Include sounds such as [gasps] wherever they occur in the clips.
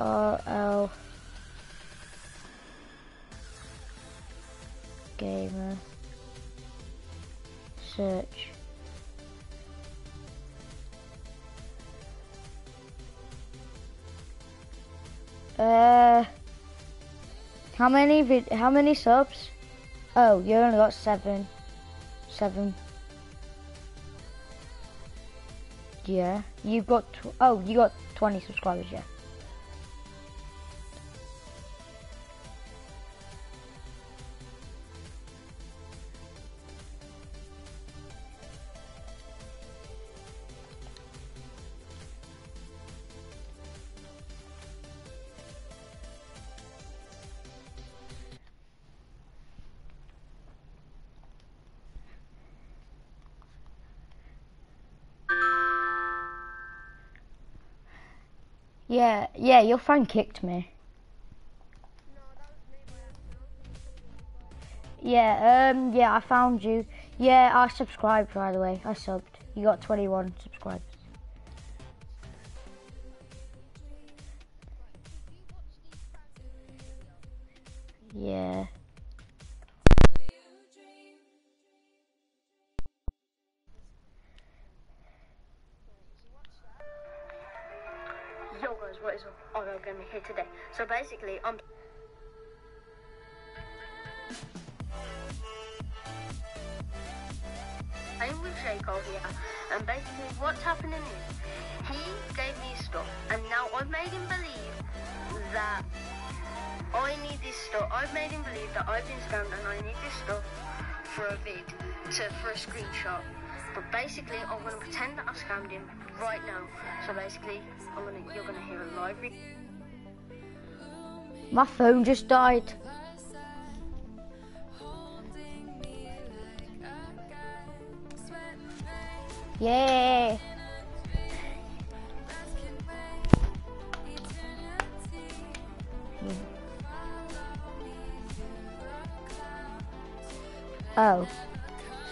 R L Gamer search. Uh, how many vid how many subs? Oh, you only got seven. Seven. Yeah, you got. oh, you got twenty subscribers. Yeah. Yeah, yeah, your friend kicked me. Yeah, um, yeah, I found you. Yeah, I subscribed, by the way. I subbed. You got 21 subscribers. Basically, I'm playing with Shaco here, and basically what's happening is he gave me stuff, and now I've made him believe that I need this stuff. I've made him believe that I've been scammed and I need this stuff for a vid, to for a screenshot. But basically, I'm gonna pretend that I've scammed him right now. So basically, I'm gonna you're gonna hear a live. My phone just died. Yeah. Oh,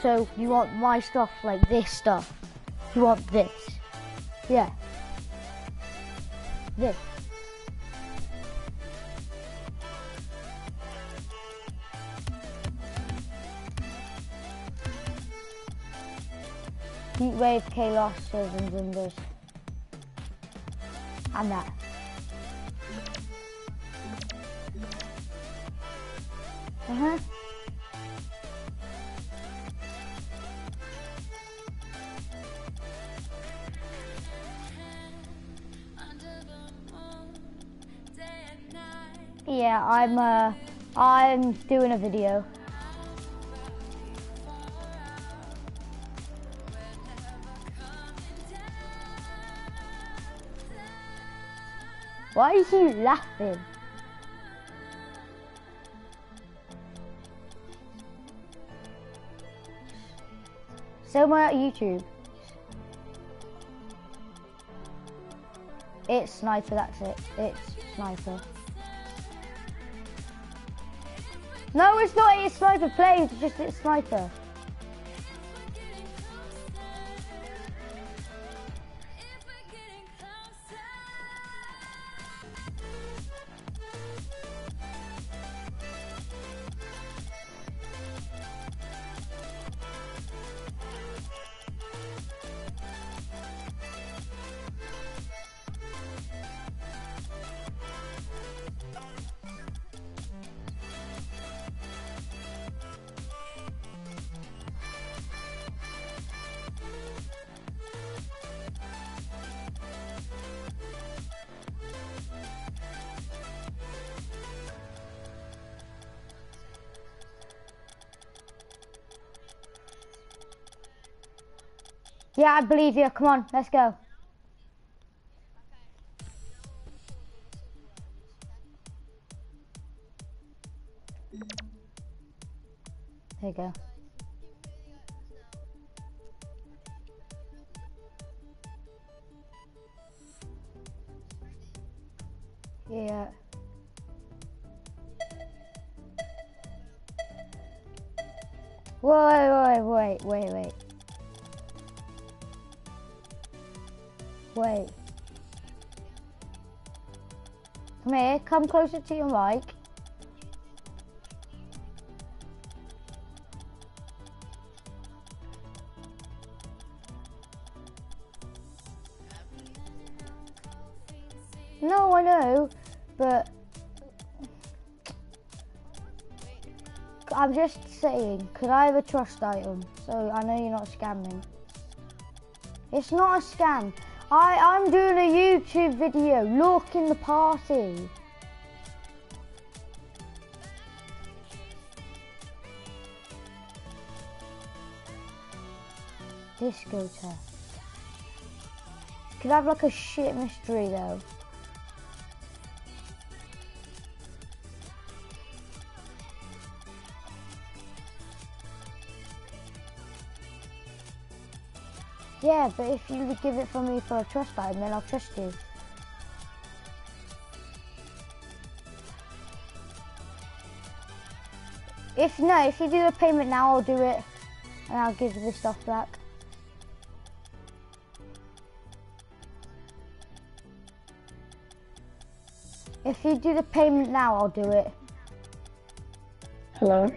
so you want my stuff like this stuff? You want this? Yeah. This. Heatwave, Kalos, and Zombas. And that. Uh-huh. Yeah, I'm uh I'm doing a video. Is he laughing? Somewhere at YouTube. It's Sniper, that's it. It's Sniper. No, it's not. It's Sniper plays. It's just it's Sniper. Yeah, I believe you. Come on, let's go. There you go. Yeah. Wait, wait, wait, wait, wait. Wait. Come here, come closer to your mic. No, I know, but I'm just saying, could I have a trust item? So I know you're not scamming. It's not a scam. I, I'm doing a YouTube video. Look in the party. Disco test. Could I have like a shit mystery though? Yeah, but if you would give it for me for a trust item, then I'll trust you. If no, if you do the payment now, I'll do it, and I'll give you the stuff back. If you do the payment now, I'll do it. Hello?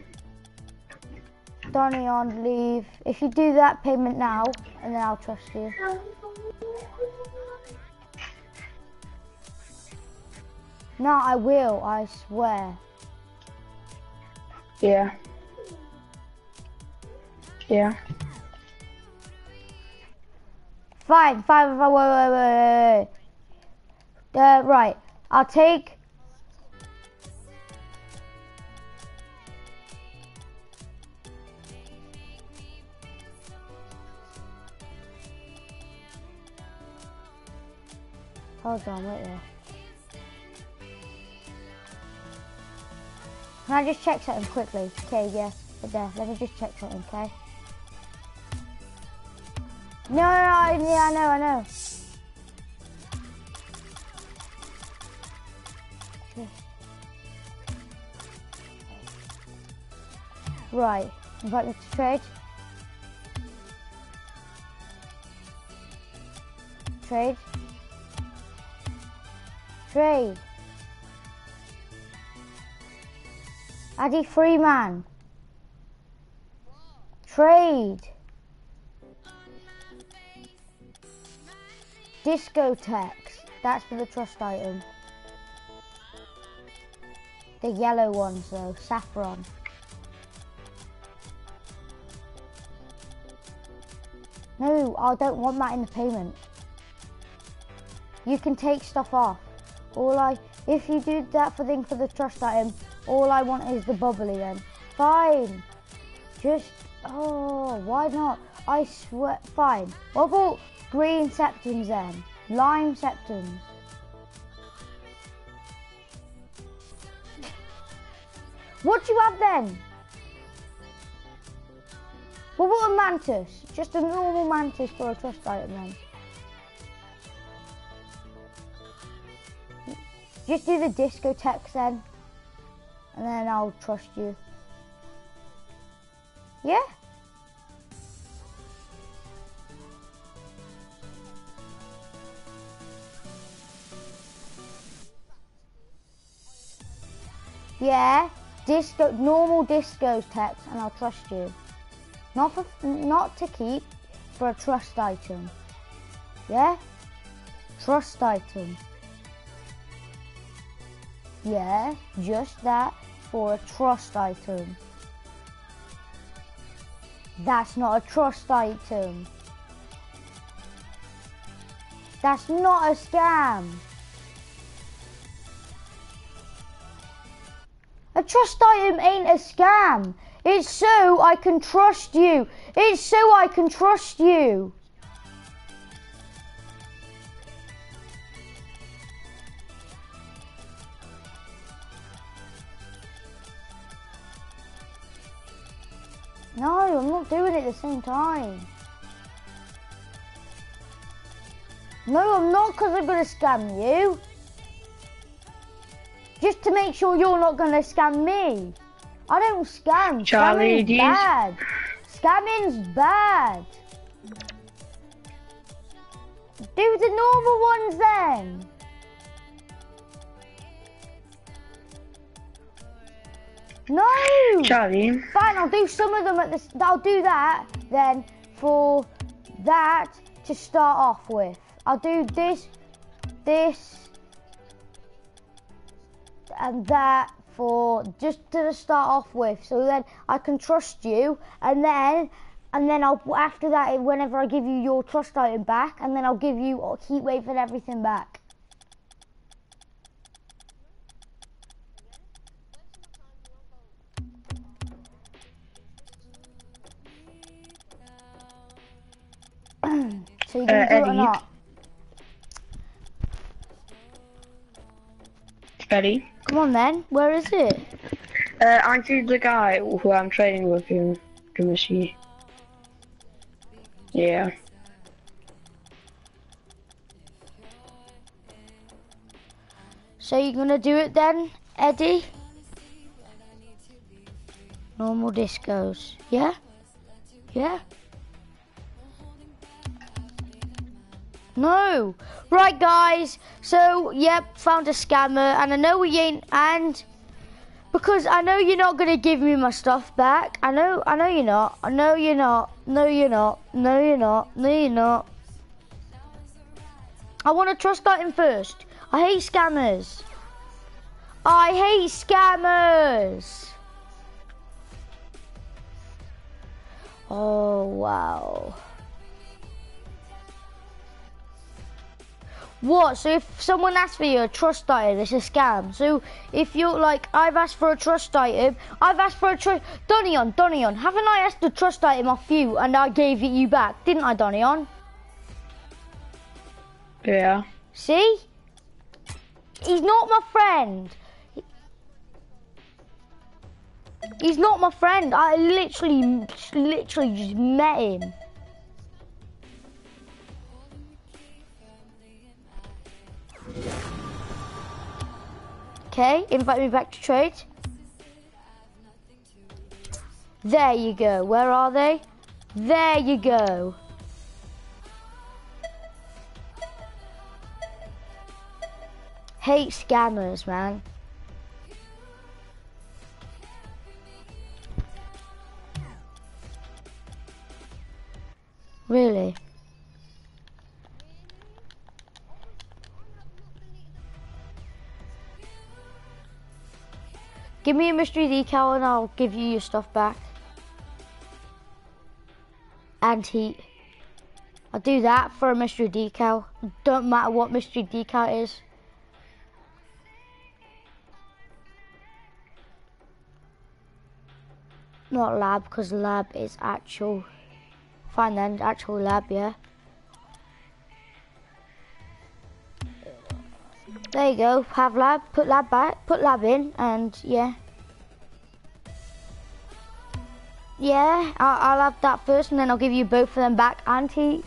Donny on leave. If you do that payment now, and then I'll trust you. No, I will, I swear. Yeah. Yeah. Fine, fine, fine, wait, wait, wait, wait. Uh, right, I'll take... Hold on, wait there. Can I just check something quickly? Okay, yeah, right there. Let me just check something, okay? No, no, no, yeah, I know, I know. Right, invite me to trade. Trade. Trade. Addy Freeman. Trade. Discotex. That's for the trust item. The yellow ones though, saffron. No, I don't want that in the payment. You can take stuff off. All I, if you do that for thing for the trust item, all I want is the bubbly then. Fine. Just, oh, why not? I swear, fine. What about green Septems then? Lime Septems. [laughs] What do you have then? What about a mantis? Just a normal mantis for a trust item then. Just do the discotheque then. And then I'll trust you. Yeah? Yeah, disco, normal disco text, and I'll trust you. Not for, not to keep, for a trust item. Yeah? Trust item. Yeah, just that for a trust item. That's not a trust item. That's not a scam. A trust item ain't a scam. It's so I can trust you. It's so I can trust you. No, I'm not doing it at the same time. No, I'm not because I'm going to scam you. Just to make sure you're not going to scam me. I don't scam. Charlie, Scamming's bad. Scamming's bad. Do the normal ones then. No! Charlie, Fine, I'll do some of them at this. I'll do that then for that to start off with. I'll do this, this, and that for just to start off with. So then I can trust you, and then and then I'll after that whenever I give you your trust item back, and then I'll give you uh, heat wave and everything back. So you gonna Uh, do it or Eddie. not? Eddie. Come on then. Where is it? Uh, aren't the guy who I'm training with him, see. Yeah. So you're gonna do it then, Eddie? Normal discos. Yeah? Yeah? No! Right guys, so yep, found a scammer and I know we ain't and because I know you're not gonna give me my stuff back. I know I know you're not. I know you're not. No you're not. No you're not. No you're not. I want to trust item first. I hate scammers. I hate scammers. Oh, wow. What? So if someone asks for you a trust item, it's a scam. So if you're like, I've asked for a trust item, I've asked for a trust... Donion, Donion, haven't I asked a trust item off you and I gave it you back? Didn't I, Donion? Yeah. See? He's not my friend. He's not my friend. I literally, literally just met him. Okay, invite me back to trade. There you go. Where are they? There you go. Hate scammers, man. Really? Give me a mystery decal and I'll give you your stuff back. And heat. I'll do that for a mystery decal. Don't matter what mystery decal is. Not lab, because lab is actual. Fine then, actual lab, yeah. There you go, have lab, put lab back, put lab in, and yeah. Yeah, I'll, I'll have that first, and then I'll give you both of them back, Auntie.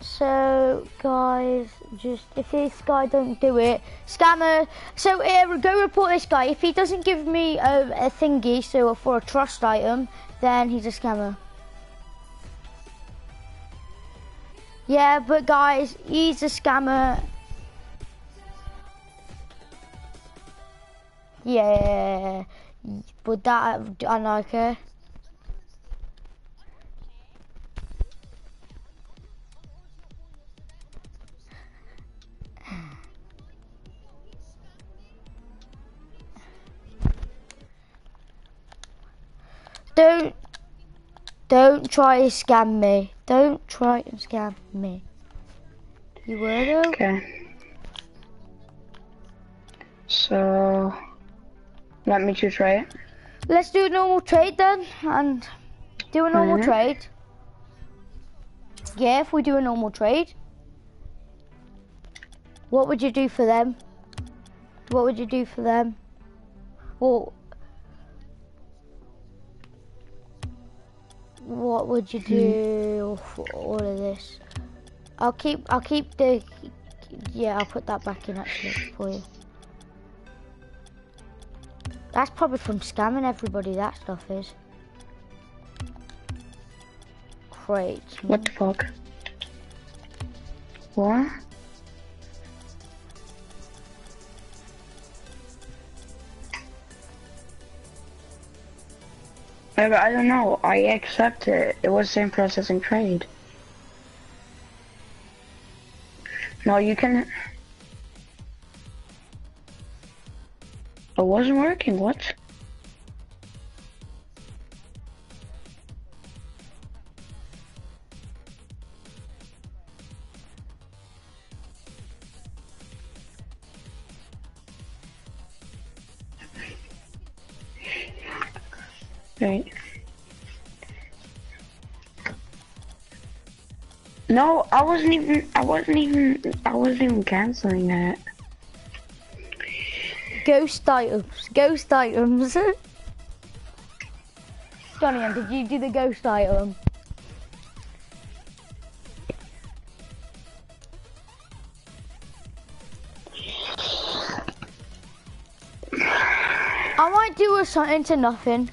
So, guys, just if this guy don't do it, scammer. So, go report this guy. If he doesn't give me a, a thingy, so for a trust item, then he's a scammer. Yeah, but guys, he's a scammer. Yeah, but that I like her. Don't, don't try to scam me. Don't try and scam me. You were though? Okay. So, let me choose right. Let's do a normal trade then, and do a normal trade. Yeah, if we do a normal trade. What would you do for them? What would you do for them? Well, what would you do for all of this? I'll keep, I'll keep the, yeah, I'll put that back in actually for you. That's probably from scamming everybody, that stuff is. Great. What the fuck? What? I don't know. I accept it. It was same processing trade. No, you can. It wasn't working. What? Right. No, I wasn't even. I wasn't even. I wasn't even canceling that. Ghost items. Ghost items. Johnny, did you do the ghost item? I might do a something to nothing.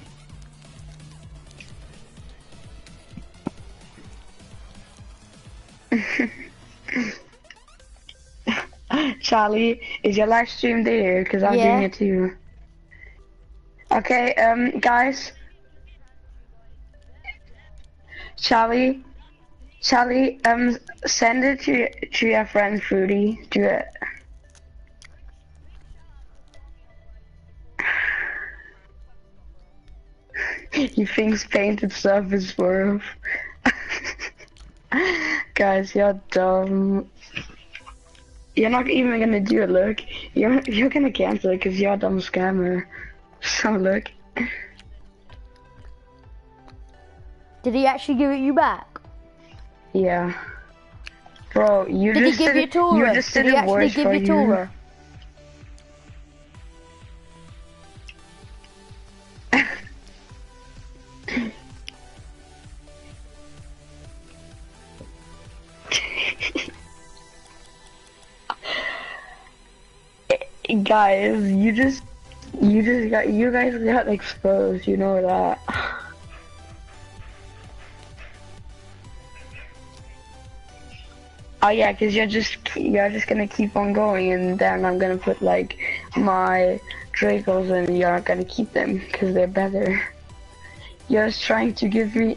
Charlie, is your live stream there? Because I'm Yeah. doing it too. Okay, um, guys. Charlie, Charlie, um, send it to to your friend Fruity. Do it. [sighs] he thinks painted stuff is worth. [laughs] Guys, you're dumb. You're not even gonna do it, look. You're you're gonna cancel it because you're a dumb scammer. So look. Did he actually give it you back? Yeah. Bro, you Did he just give did you it, to you her? just Did he actually give you. Guys, you just you just got you guys got exposed, you know that. Oh yeah, cause you're just you're just gonna keep on going, and then I'm gonna put like my Dracos, and you're not gonna keep them because they're better. [laughs] You're just trying to give me.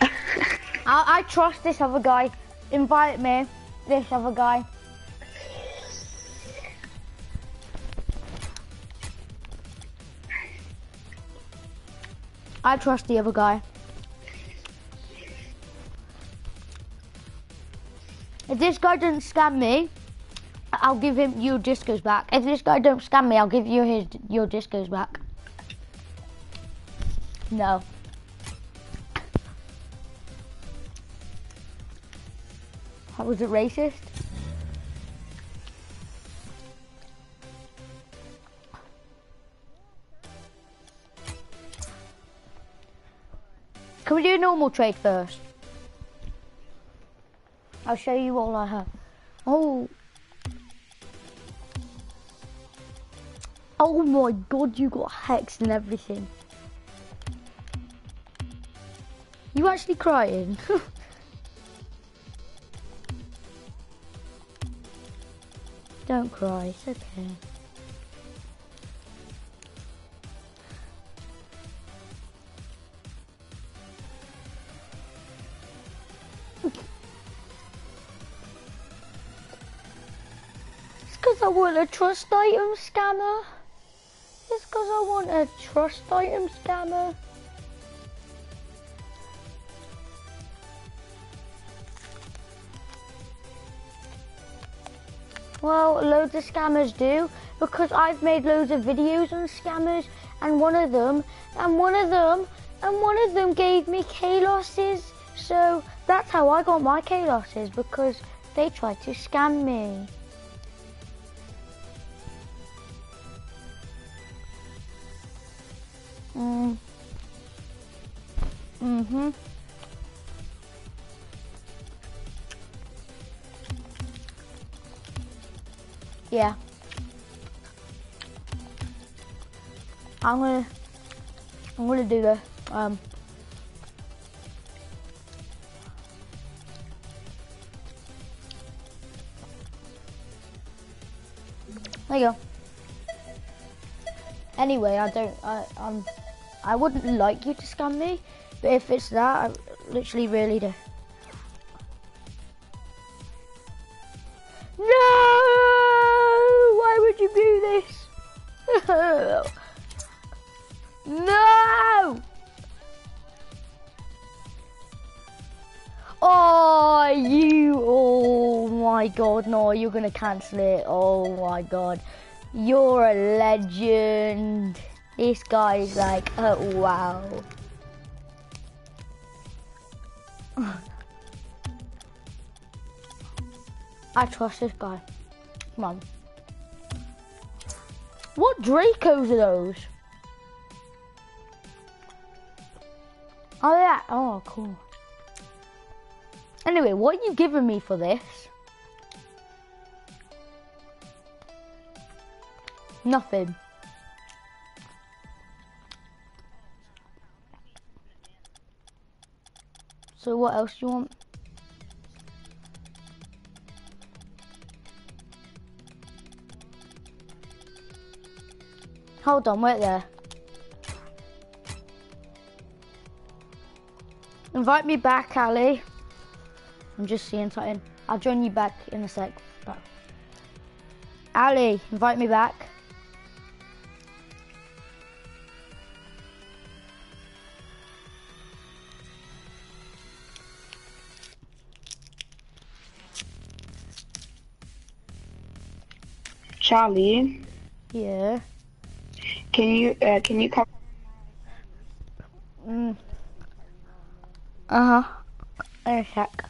I, I trust this other guy. Invite me. This other guy. I trust the other guy. If this guy doesn't scam me, I'll give him your discos back. If this guy don't scam me, I'll give you his your discos back. No. How was it racist? Can we do a normal trade first? I'll show you all I have. Oh. Oh my god, you got hexed and everything. You actually crying? [laughs] Don't cry, it's okay. I want a trust item scammer. It's because I want a trust item scammer. Well, loads of scammers do because I've made loads of videos on scammers, and one of them, and one of them, and one of them gave me K losses. So that's how I got my K losses because they tried to scam me. Mm. Mhm. Yeah. I'm gonna I'm gonna do the um There you go. Anyway, I don't. I um, I wouldn't like you to scam me, but if it's that, I literally really do. No! Why would you do this? [laughs] no! Oh, you! Oh my God! No, you're gonna cancel it. Oh my God! You're a legend. This guy is like, oh wow. [laughs] I trust this guy. Come on. What Dracos are those? Oh yeah. Oh cool. Anyway, what are you giving me for this? Nothing. So what else do you want? Hold on, wait there. Invite me back, Ali. I'm just seeing something. I'll join you back in a sec. Ali, invite me back. Charlie, Yeah. can you uh, can you come? Mm. Uh huh. In sec.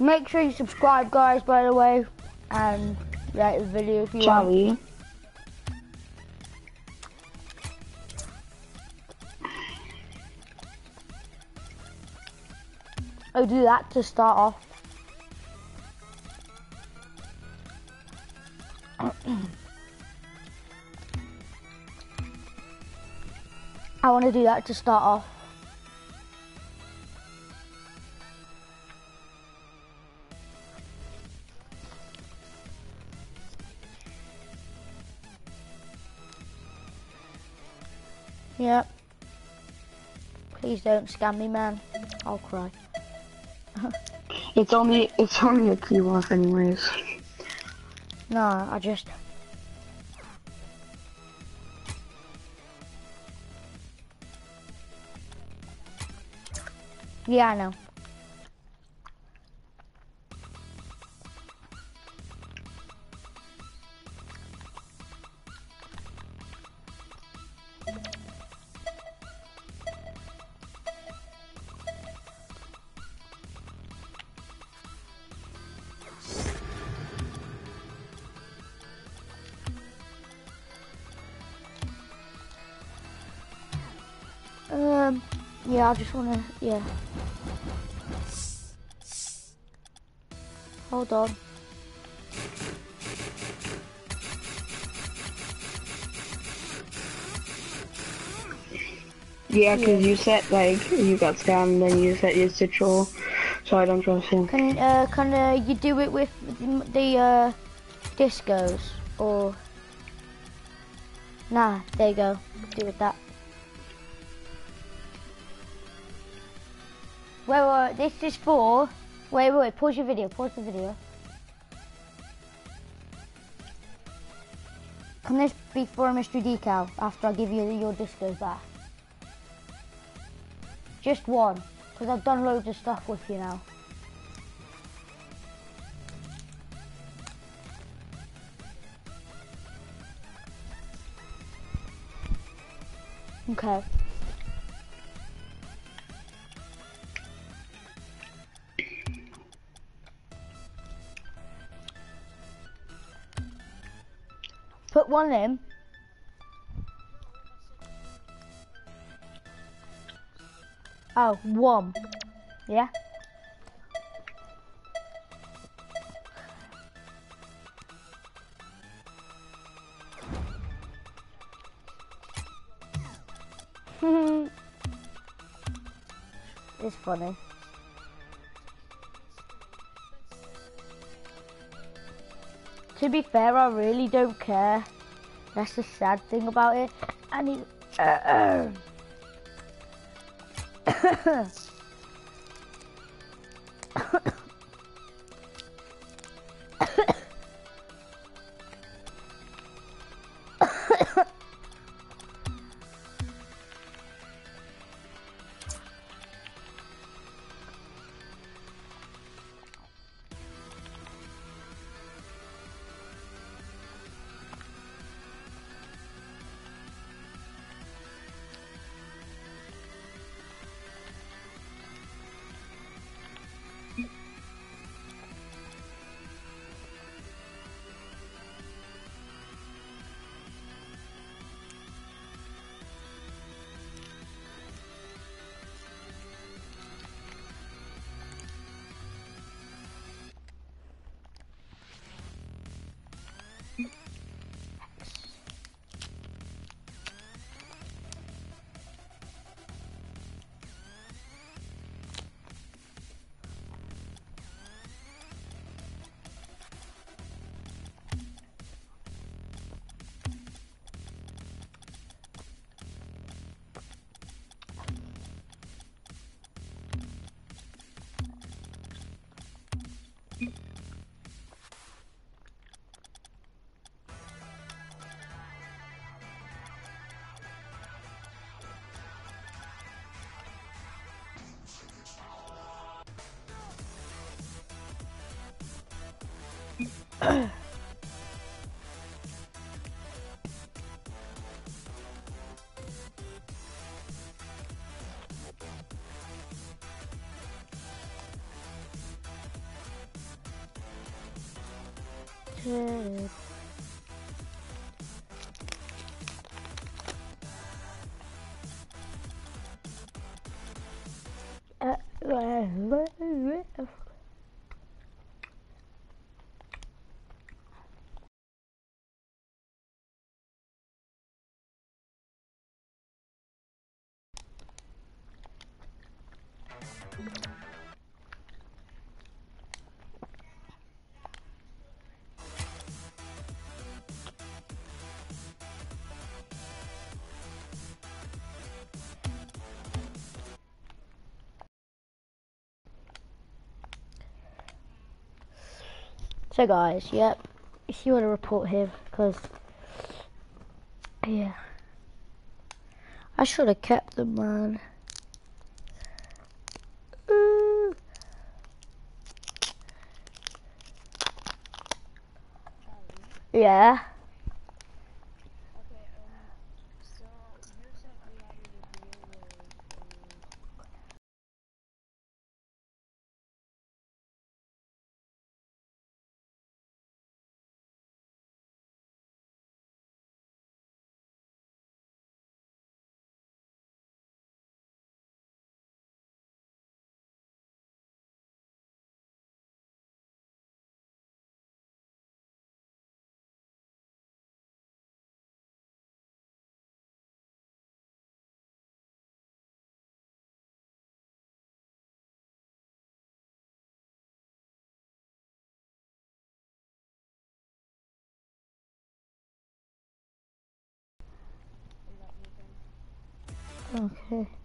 Make sure you subscribe, guys, by the way, and like the video if you want. Charlie, I'll do that to start off. Want to do that to start off. Yep. Please don't scam me, man. I'll cry. [laughs] it's only it's only a key off anyways. No, I just. Yeah, I know. Um, yeah, I just wanna, yeah. Hold on. Yeah, 'cause you said like you got scammed, then you said it's a troll, so I don't trust him. Can, uh, can uh, you do it with the, the uh, discos or? Nah, there you go. Do with that. Wait, wait, this is for. Wait, wait, wait, pause your video. Pause the video. Can this be for decal after I give you your discos back? Just one, because I've done loads of stuff with you now. Okay. Put one in. Oh, one. Yeah? [laughs] it's funny. To be fair, I really don't care. That's the sad thing about it. And he. Uh, uh. Good. Uh, So guys, yep, if you want to report him, because, yeah, I should have kept them, man. Ooh. Yeah. Okay.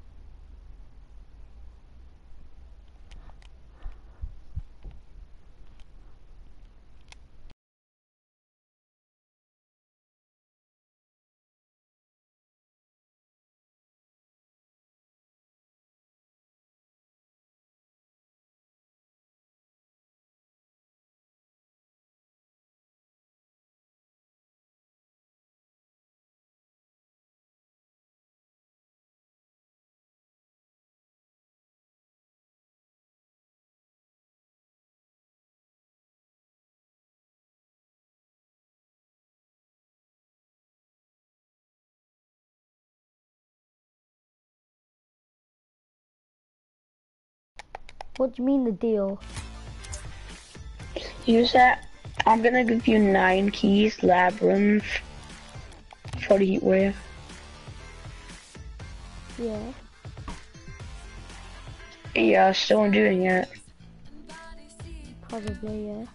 What do you mean the deal? You said I'm gonna give you nine keys, labyrinth, for the heat wave. Yeah. Yeah, still doing it. Probably, yeah.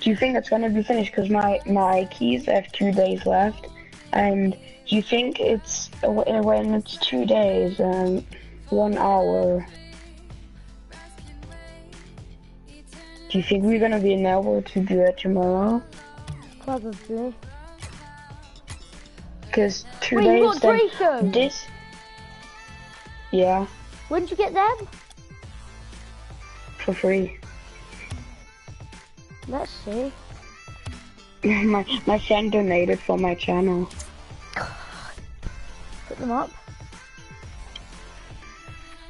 do you think it's gonna be finished? Because my my keys have two days left, and you think it's when it's two days and one hour? Do you think we're gonna be able to do it tomorrow? Probably. Because two Wait, you days got then this. Yeah, When did you get them? for free. Let's see. [laughs] my my friend donated for my channel. Put them up.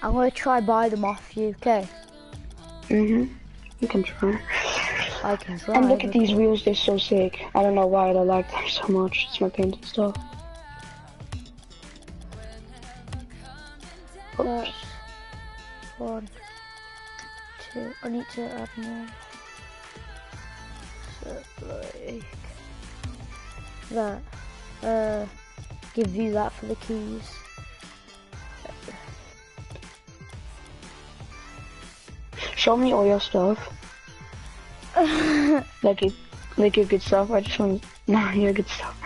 I'm gonna try buy them off you, okay? Mhm. You can try. I can try. And look at these wheels, they're so sick. I don't know why I like them so much. It's my painted stuff. That's one, two. I need to add more. So like that. Uh, give you that for the keys. Show me all your stuff. [laughs] like it, like your good stuff. I just want [laughs] no your good stuff.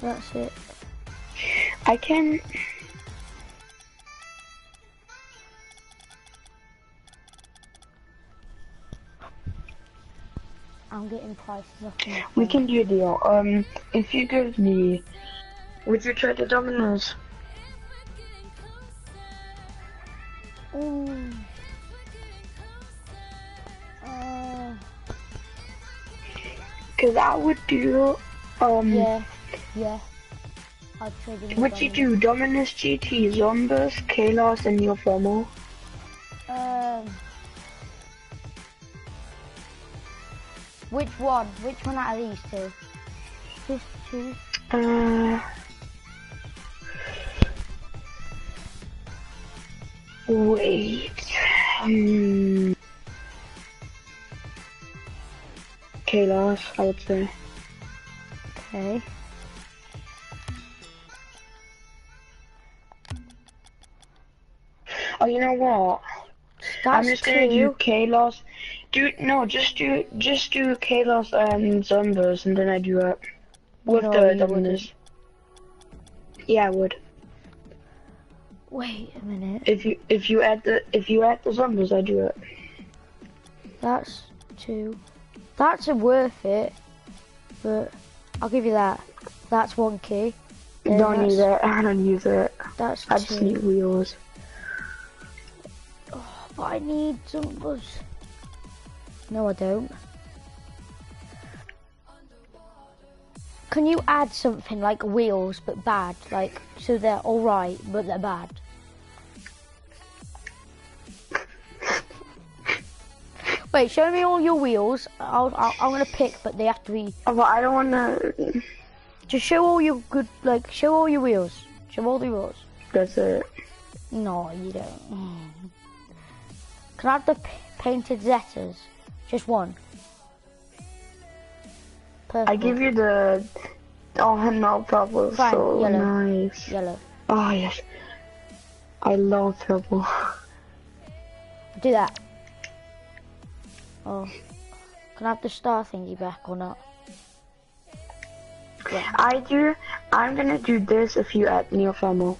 That's it. I can. I'm getting prices up. on We can do a deal. Um, if you give me, would you try the Dominus? Ooh. Uh, Cause I would do. Um, yeah, yeah. I'll trade in What you do? Dominus GT, Zombas, Kalos, and Neophomo. Um, which one? Which one out of these two? Just choose. Uh, wait. Hmm. Kalos, I would say. Okay. Oh, you know what? That's I'm just gonna do two. Do no, just do just do Kalos and Zombas, and then I do it with No, the Dominus. Yeah, I would. Wait a minute. If you if you add the if you add the Zombas, I do it. That's two. That's worth it, but I'll give you that. That's one key. Then don't use it. [laughs] I don't use it. That's I just need wheels. But I need some No, I don't. Can you add something like wheels but bad? Like, so they're alright, but they're bad? Wait, show me all your wheels. I'll, I'll, I'm gonna pick, but they have to be. Oh, but I don't wanna. Just show all your good, like, show all your wheels. Show all the wheels. That's it. No, you don't. [sighs] Can I have the painted Zetas? Just one. Purple. I give you the. Oh no, purple Fine, so yellow. nice. yellow. Oh yes. I love purple. [laughs] Do that. Oh. Can I have the star thingy back or not? Yeah. I do. I'm gonna do this if you add Neophomo.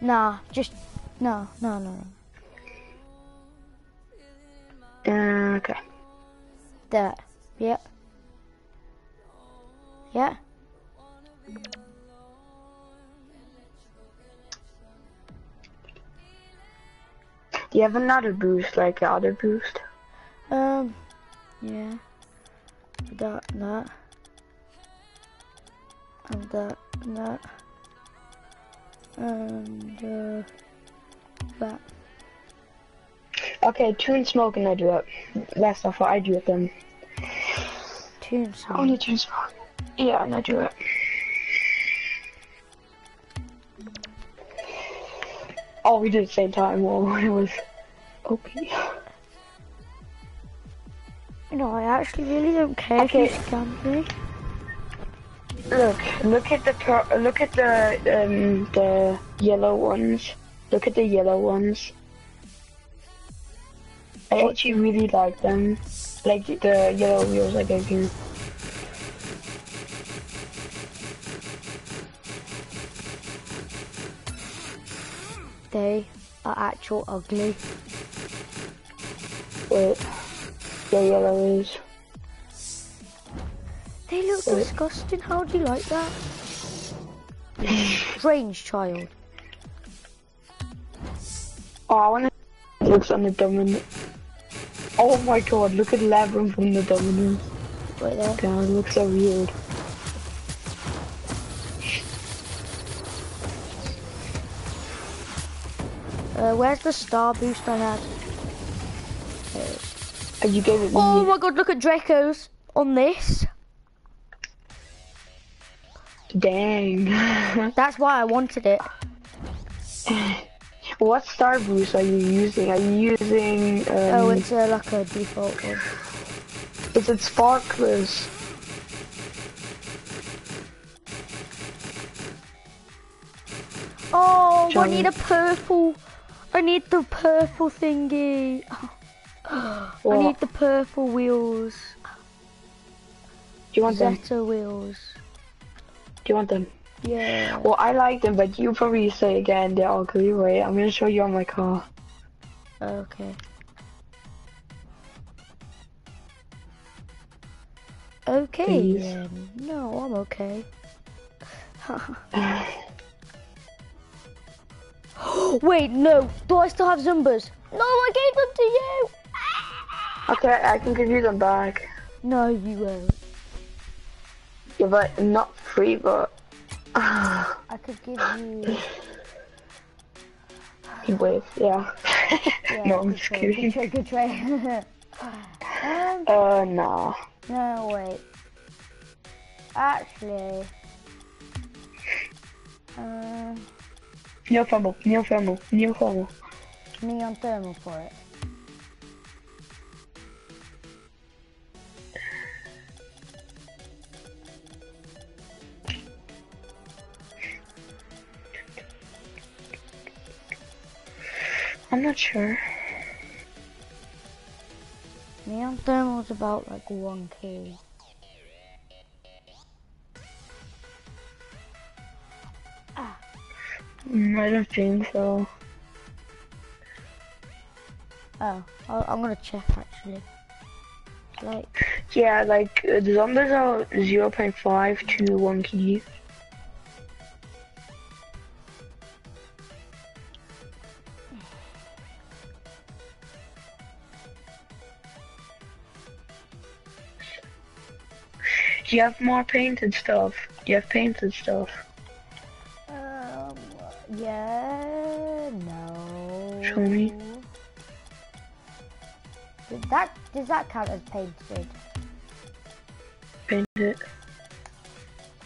Nah, just no, no, no, no. Uh, okay. That. Yeah. Yeah. Do you have another boost, like other boost? Um. Yeah. That. That. And that. That. And uh, that. Okay, tune smoke and I do it. Last off, I do it then. Tune song. Only and smoke. Yeah, and I do it. Oh, we did the same time. [laughs] Well, it was OP. No, I actually really don't care Okay. if you scam me. Look, look at the per- look at the um the yellow ones. Look at the yellow ones. I actually really like them. Like the yellow wheels I gave you. They are actual ugly. Wait, the yellow is. They look Wait. disgusting. How do you like that? [laughs] Strange child. Oh, I wanna looks on the dominant. Oh my god, look at Labyrinth from the dominant. Right there. God, it looks so weird. Uh, where's the star boost I had? Uh, You gave it Oh my god, look at Draco's on this. Dang. [laughs] That's why I wanted it. [laughs] what star boost are you using? Are you using? Um, Oh, it's uh, like a default one. Is it sparklers? Oh, I need a purple. I need the purple thingy. [gasps] I need the purple wheels. Do you want them? Zeta wheels. Do you want them? Yeah. Well, I like them, but you probably say again they're ugly. Wait, I'm gonna show you on my car. Okay. Okay Please. then. No, I'm okay. [laughs] Wait, no. Do I still have Zombas? No, I gave them to you. Okay, I can give you them back. No, you won't. Yeah, but not free, but. I could give you. [sighs] Wait, yeah. [laughs] Yeah, no, I'm just try, kidding. Good try, good try. [laughs] um, Uh, nah. no, wait. Actually. Uh, No fumble, no fumble, no fumble. neon thermal for it. I'm not sure. Neon thermal's about like 1k. Mm, I don't think so. Oh, I- I'm gonna check actually. Like, Yeah, like uh, the zombies are 0.5 to 1 you have more painted stuff? You have painted stuff? um, yeah, no. Show me. Did that does that count as painted? Painted.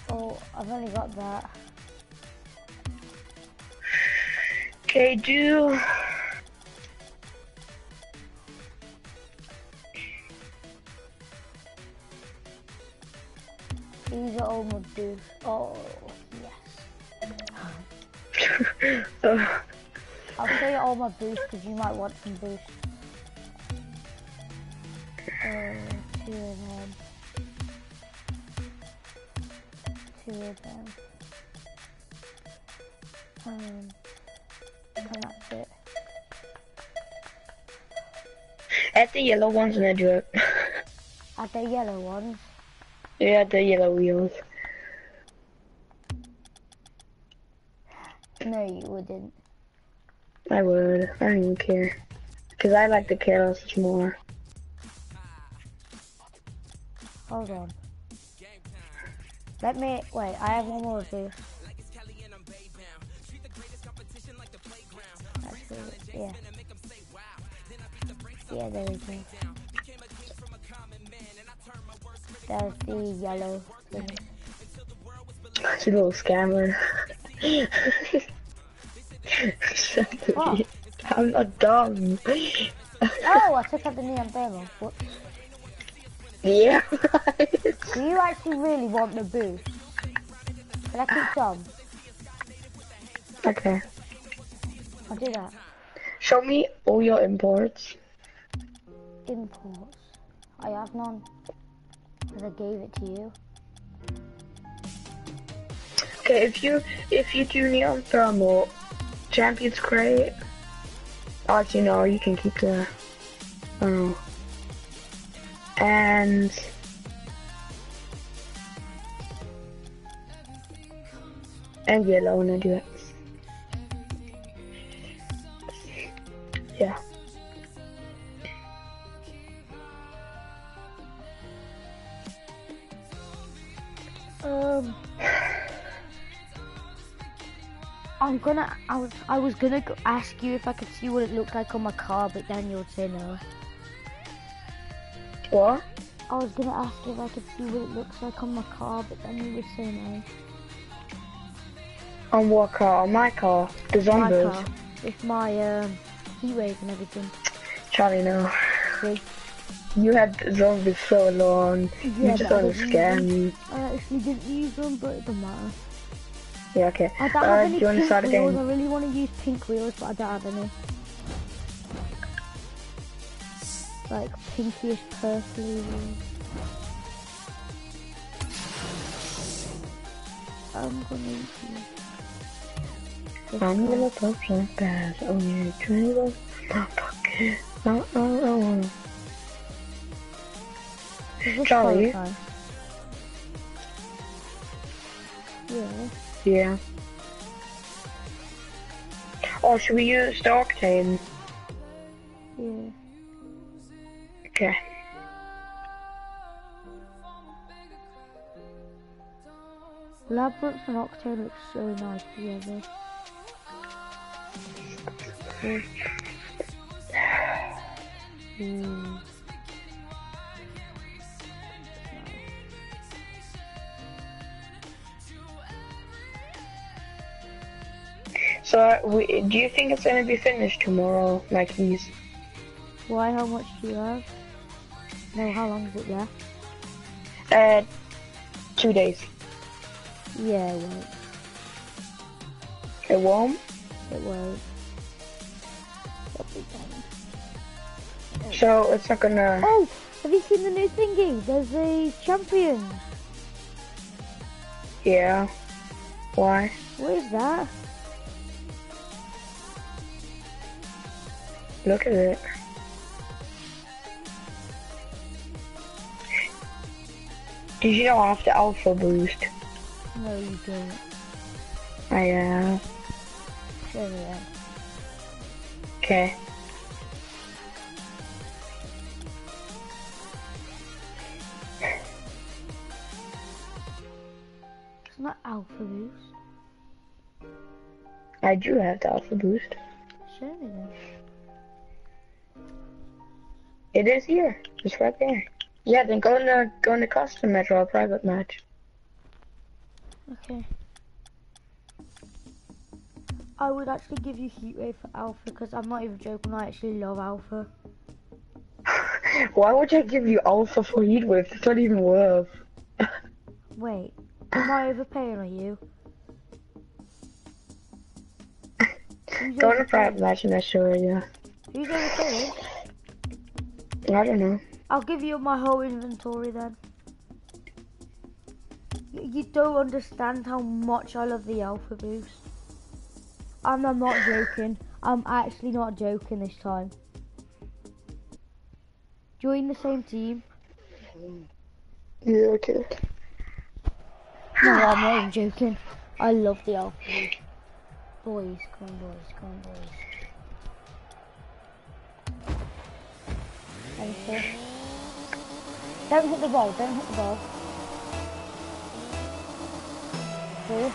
Oh, I've only got that. Okay, do. Are [laughs] all my boots. Oh, yes. uh, I'll show you all my boosts because you might want some boosts. Uh, two of them. Two of them. Um, and that's it. add the yellow ones and I do it. Add the yellow ones. yeah, the yellow wheels. No, you wouldn't. I. I don't even care. Because I like the carrots more. Hold on. Let me, wait, I have one more these. Yeah. Yeah, there we go. That's the yellow thing. [laughs] She's a little scammer. Shut the What? I'm not dumb. Oh, I took out the neon thermal. Whoops. yeah, right. Do you actually really want the boost? Can I keep some? Okay. I'll do that. Show me all your imports. Imports. I have none. Because I gave it to you. Okay, if you if you do neon thermal, champions crate. Actually, no, you can keep the. Oh. And and yellow when I do it. Yeah. Um. I'm gonna. I was. I was gonna go ask you if I could see what it looked like on my car, but then you'd say no. What? I was gonna ask if I could see what it looks like on my car, but then you would say no. On what car? On my car? The My zombies. car. With my um, heat wave and everything. Charlie, no. See? You had zombies so long. Yeah, you just want to scare me. I actually didn't use them, but it doesn't matter. Yeah, okay. I don't Uh, have do you want to start wheels. again? I really want to use pink wheels, but I don't have any. Like pinkish, purpley wheels. I'm gonna use this I'm gonna put some gas on your trailer. Motherfucker. Uh, uh. Is this Charlie? Yeah. Yeah. Oh, should we use the octane? Yeah. Okay. Labyrinth and Octane looks so nice together. Yeah. [sighs] Mm. So, uh, we, do you think it's gonna be finished tomorrow, like these? Why? How much do you have? No, how long is it left? Uh, two days. Yeah, it won't. It won't? It won't. It'll be done. So, it's not gonna... Oh, have you seen the new thingy? There's the champions. Yeah. Why? What is that? Look at it. Did you know I have the alpha boost? No, you don't. I, uh... Show me. Okay. It's not Alpha Boost. I do have the alpha boost. Then. It is here. It's right there. Yeah, then go in the go in the custom match or a private match. Okay. I would actually give you Heatwave for Alpha because I'm not even joking. I actually love Alpha. [laughs] Why would I give you alpha for heatwave? That's not even worth. [laughs] Wait, am I overpaying on you? [laughs] Go in a overpaying? private match and I show you. Who's overpaying? I don't know. I'll give you my whole inventory then. Y- You don't understand how much I love the Alpha Boost. I'm, I'm not [laughs] joking. I'm actually not joking this time. Join the same team. Yeah, okay. No, I'm not even joking. I love the Alpha Boost. Boys, come on boys, come on boys. Don't hit the ball, don't hit the ball. Good.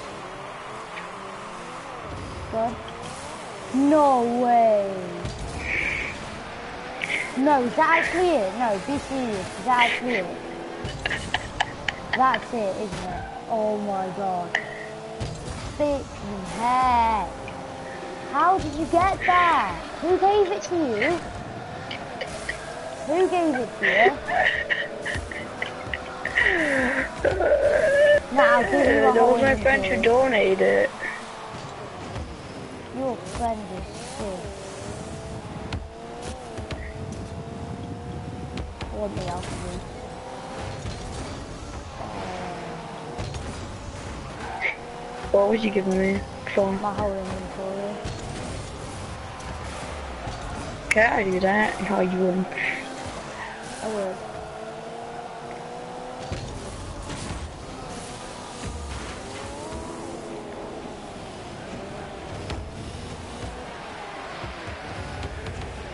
Good. No way. No, is that actually it? No, be serious. Is that actually it? That's it, isn't it? Oh my god. Flipping heck. How did you get that? Who gave it to you? Who gave it to you? I'll give you a was my friend who donated. Your friend is sick. What the for me? Uh. What was you giving me for? My whole inventory. Can I do that? No, you wouldn't. I would.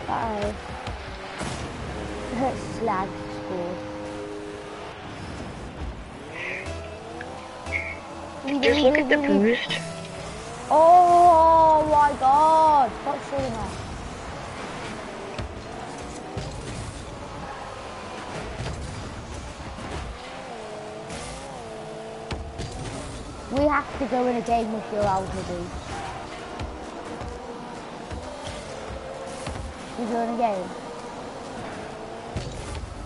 Uh-oh. Slag scored. Just look at the [laughs] boost. Oh my god! Stop shooting off. We have to go in a game with your alpha boost. We go in a game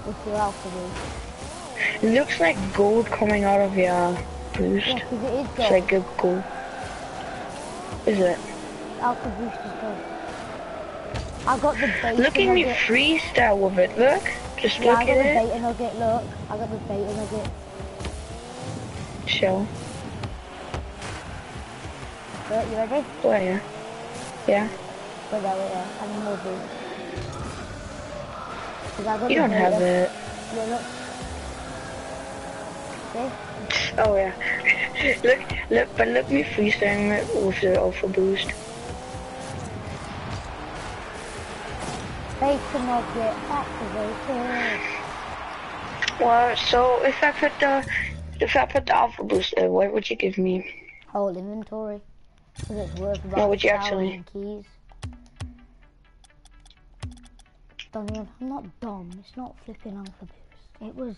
with your alpha boost. It looks like gold coming out of your boost. Yeah, it is It's like a gold. Is it? Alpha boost is gold. I got the bait. Look at me freestyle with it. Look. Just Yeah, look I got the at it. beta nugget, look. I got the beta nugget. Show. Look, you ready? Oh yeah. Yeah. Wait there, wait there. I need more boost. 'Cause I You don't have it. Look, look. See? Oh yeah. [laughs] look, look, but look me freestyling it with the alpha boost. Beta nugget activated. Well, so if I put the, if I put the alpha boost there, what would you give me? Whole inventory. What would you actually- keys. Daniel, I'm not dumb. It's not flipping alpha boost. It was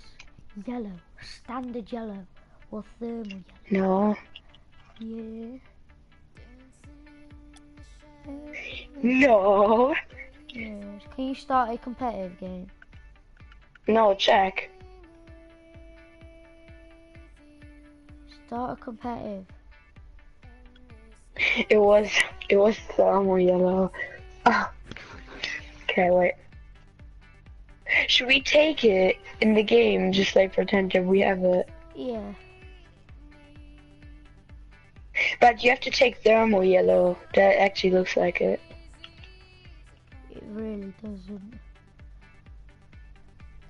yellow. Standard yellow. Or thermal yellow. No. Yeah. No. Yes. Can you start a competitive game? No, check. Start a competitive. It was, it was thermal yellow. Oh. Okay, wait. Should we take it in the game, just like pretend that we have it? Yeah. But you have to take thermal yellow. That actually looks like it. It really doesn't.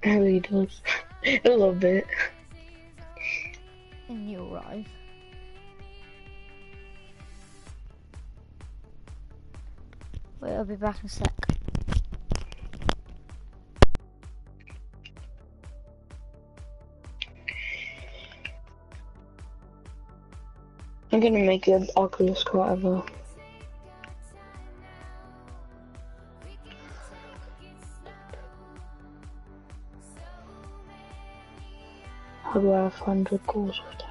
It really does. [laughs] a little bit. In your eyes. Wait, I'll be back in a sec. I'm gonna make the Oculus car ever. How do I have 100 goals with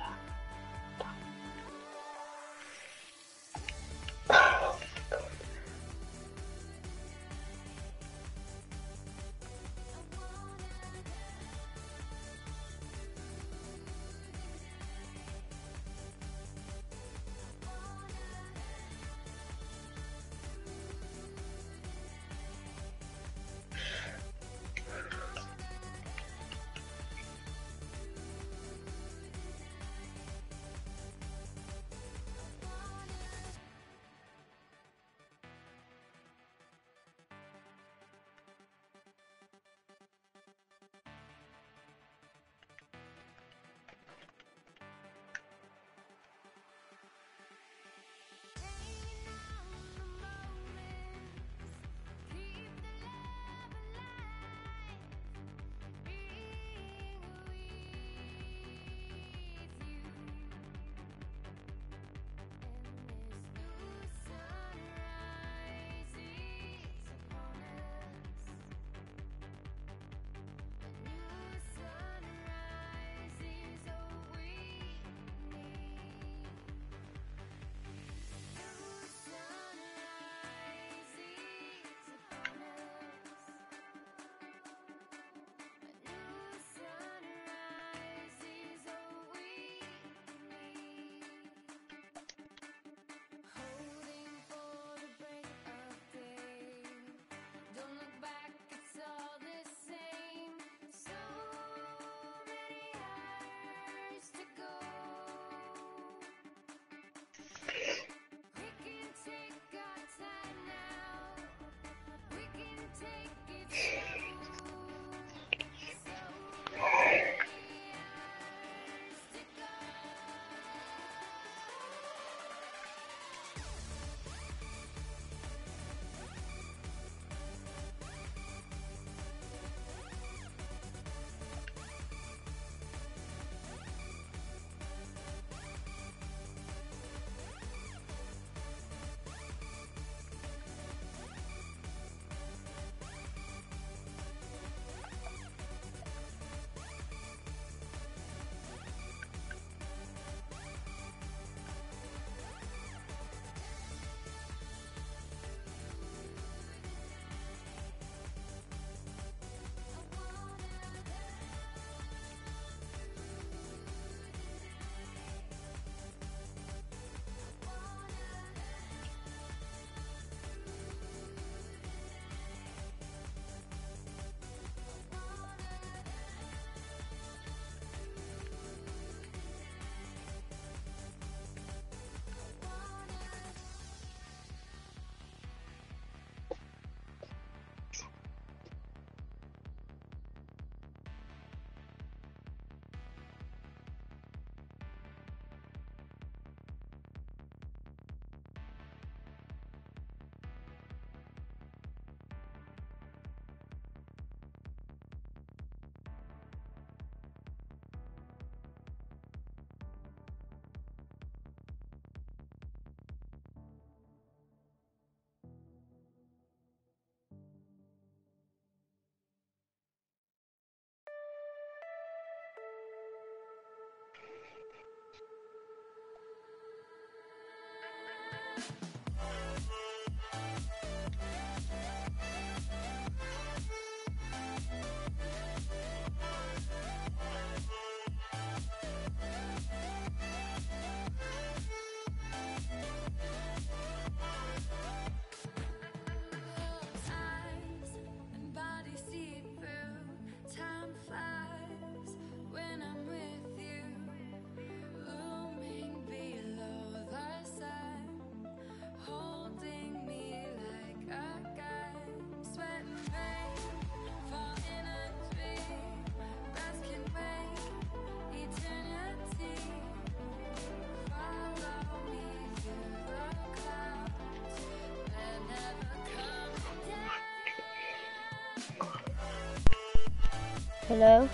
Hello?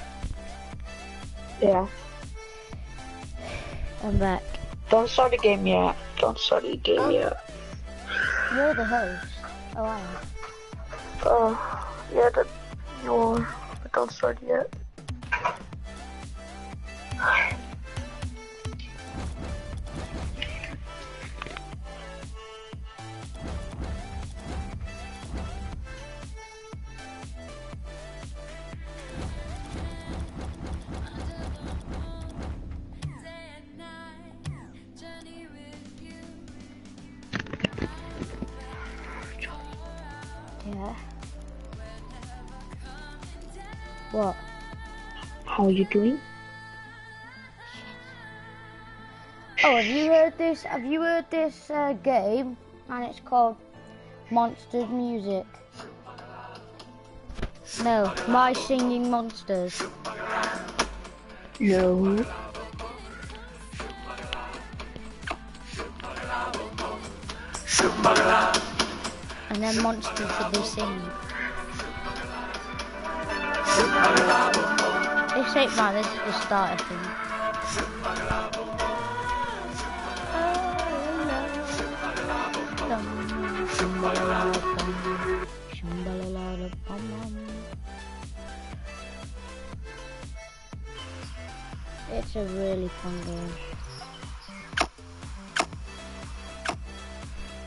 Yeah. I'm back. Don't start the game yet. Don't start the game yet. You're the host. Oh, I am. Uh, yeah, that you are. But don't start yet. Are you doing? Oh, have you heard this? Have you heard this uh, game? And it's called Monsters Music. No, My Singing Monsters. No. And then monsters that they sing. Ain't man, this is the starter thing. It's a really fun game.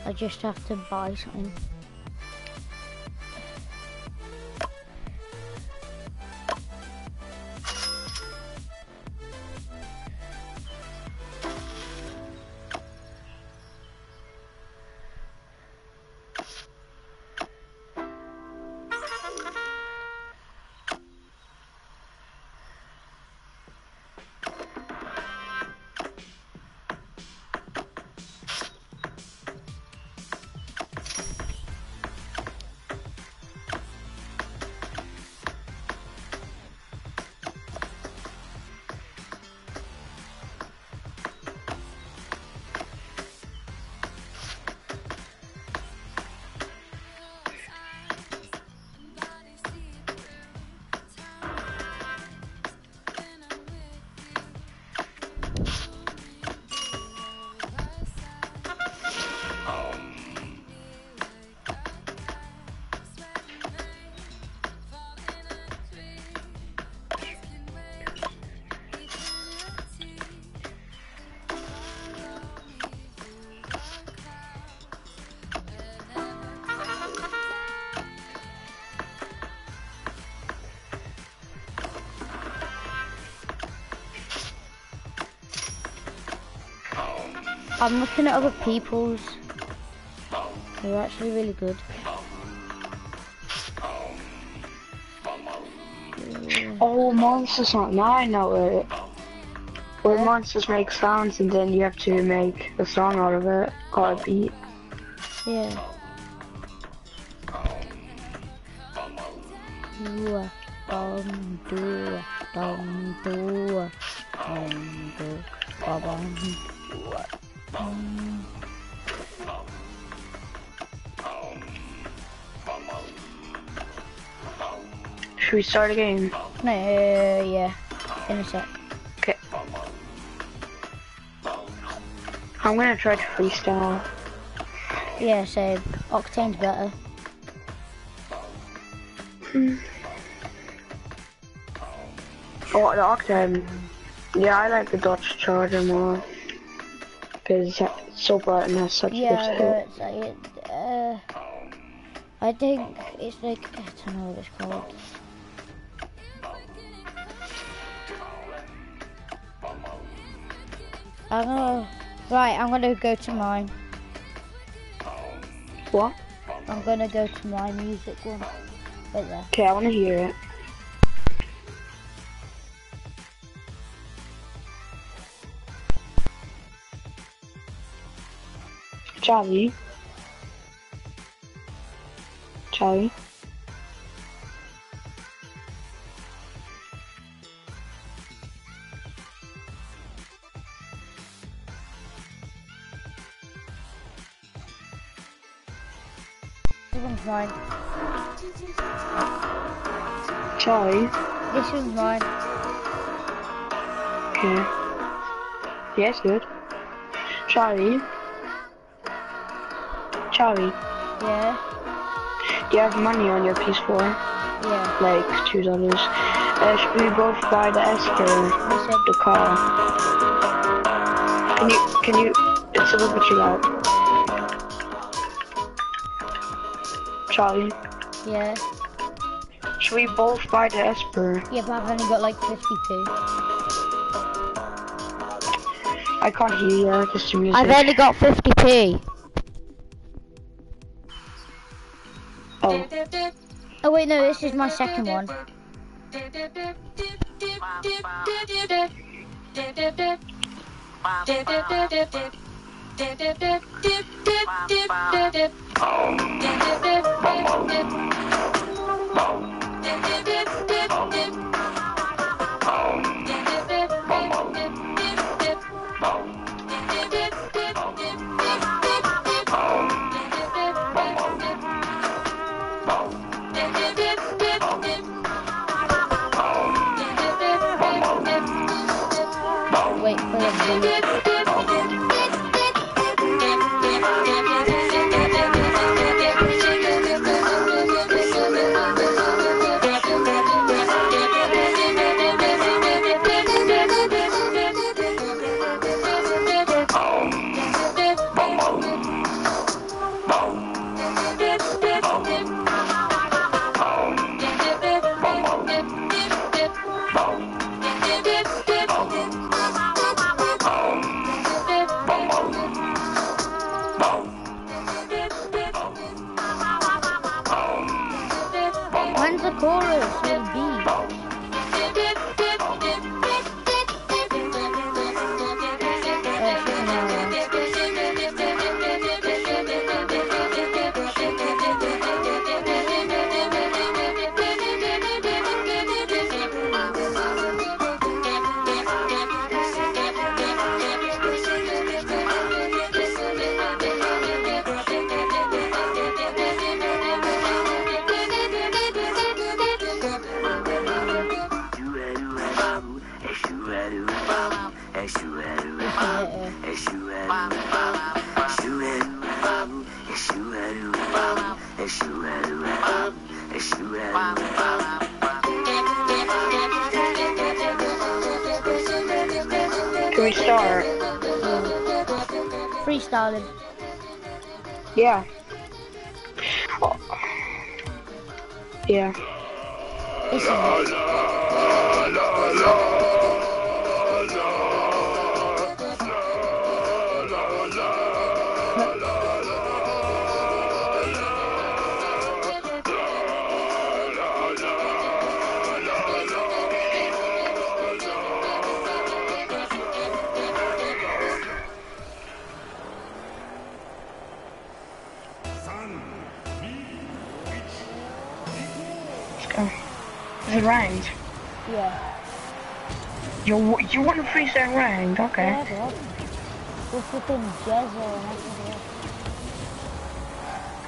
I just have to buy something. I'm looking at other people's. They're actually really good. Oh, Monsters Hunt. Now I know it. Where monsters make sounds and then you have to make a song out of it, or a beat. Yeah. Dum, dum, dum. Should we start a game? No, uh, yeah, in a sec. Okay. I'm gonna try to freestyle. Yeah, so Octane's better. Oh, the Octane. Yeah, I like the Dodge Charger more. Because it's so bright and has such Yeah, good no, hit. it's like it, uh, I think it's like I don't know what it's called. I'm gonna right. I'm gonna go to mine. What? I'm gonna go to my music one. Right there. Okay, I wanna hear it. Charlie. Charlie. This one's mine. Charlie. This one's mine. Okay. Yes, good. Charlie. Charlie, Yeah, do you have money on your PS4? yeah. Like two dollars. Uh, should we both buy the Esper, I said, the car? Can you? Can you? It's a little bit too loud. Charlie, yeah. should we both buy the Esper? Yeah, but I've only got like 50p. I can't hear you. Just music. I've only got 50p. No, this is my second one. Is ranked? Yeah. You you want to freestyle ranked? Okay. Yeah, bro. With flipping Jezza and everything.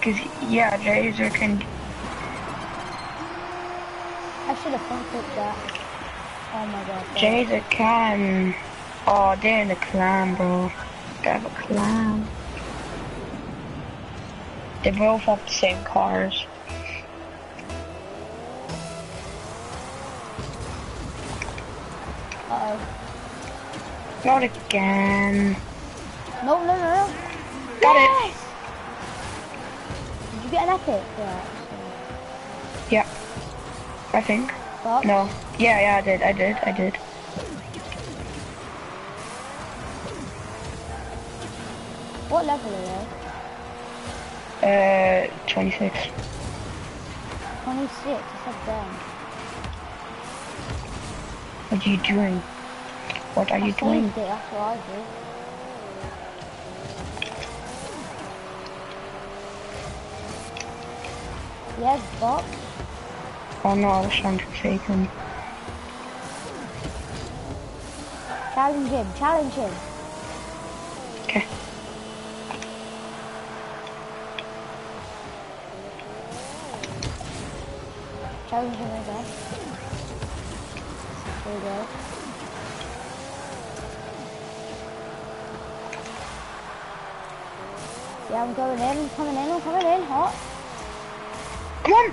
Cause yeah, Jazer can. I should have flipped that. Oh my god. Jazer can. Oh, they're in the clan, bro. They have a clan. They both have the same cars. Not again. No, no, no, no. Got Yes! Did you get an epic? Yeah. it. Yeah. I think. No. Yeah, yeah, I did. I did. I did. What level are they? Uh, 26. 26. I said them. What are you doing? What are I you doing? it. That's what I did. Yes, box. Oh no, I was trying to fake him. Challenge him. Challenge him. Okay. Challenge him again. There we go. I'm going in, I'm coming in, I'm coming in, hot. Come on!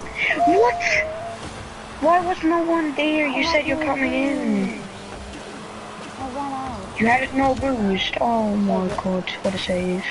What? Why was no one there? You said you're coming in. I ran out. You had no boost. Oh my god, what a save.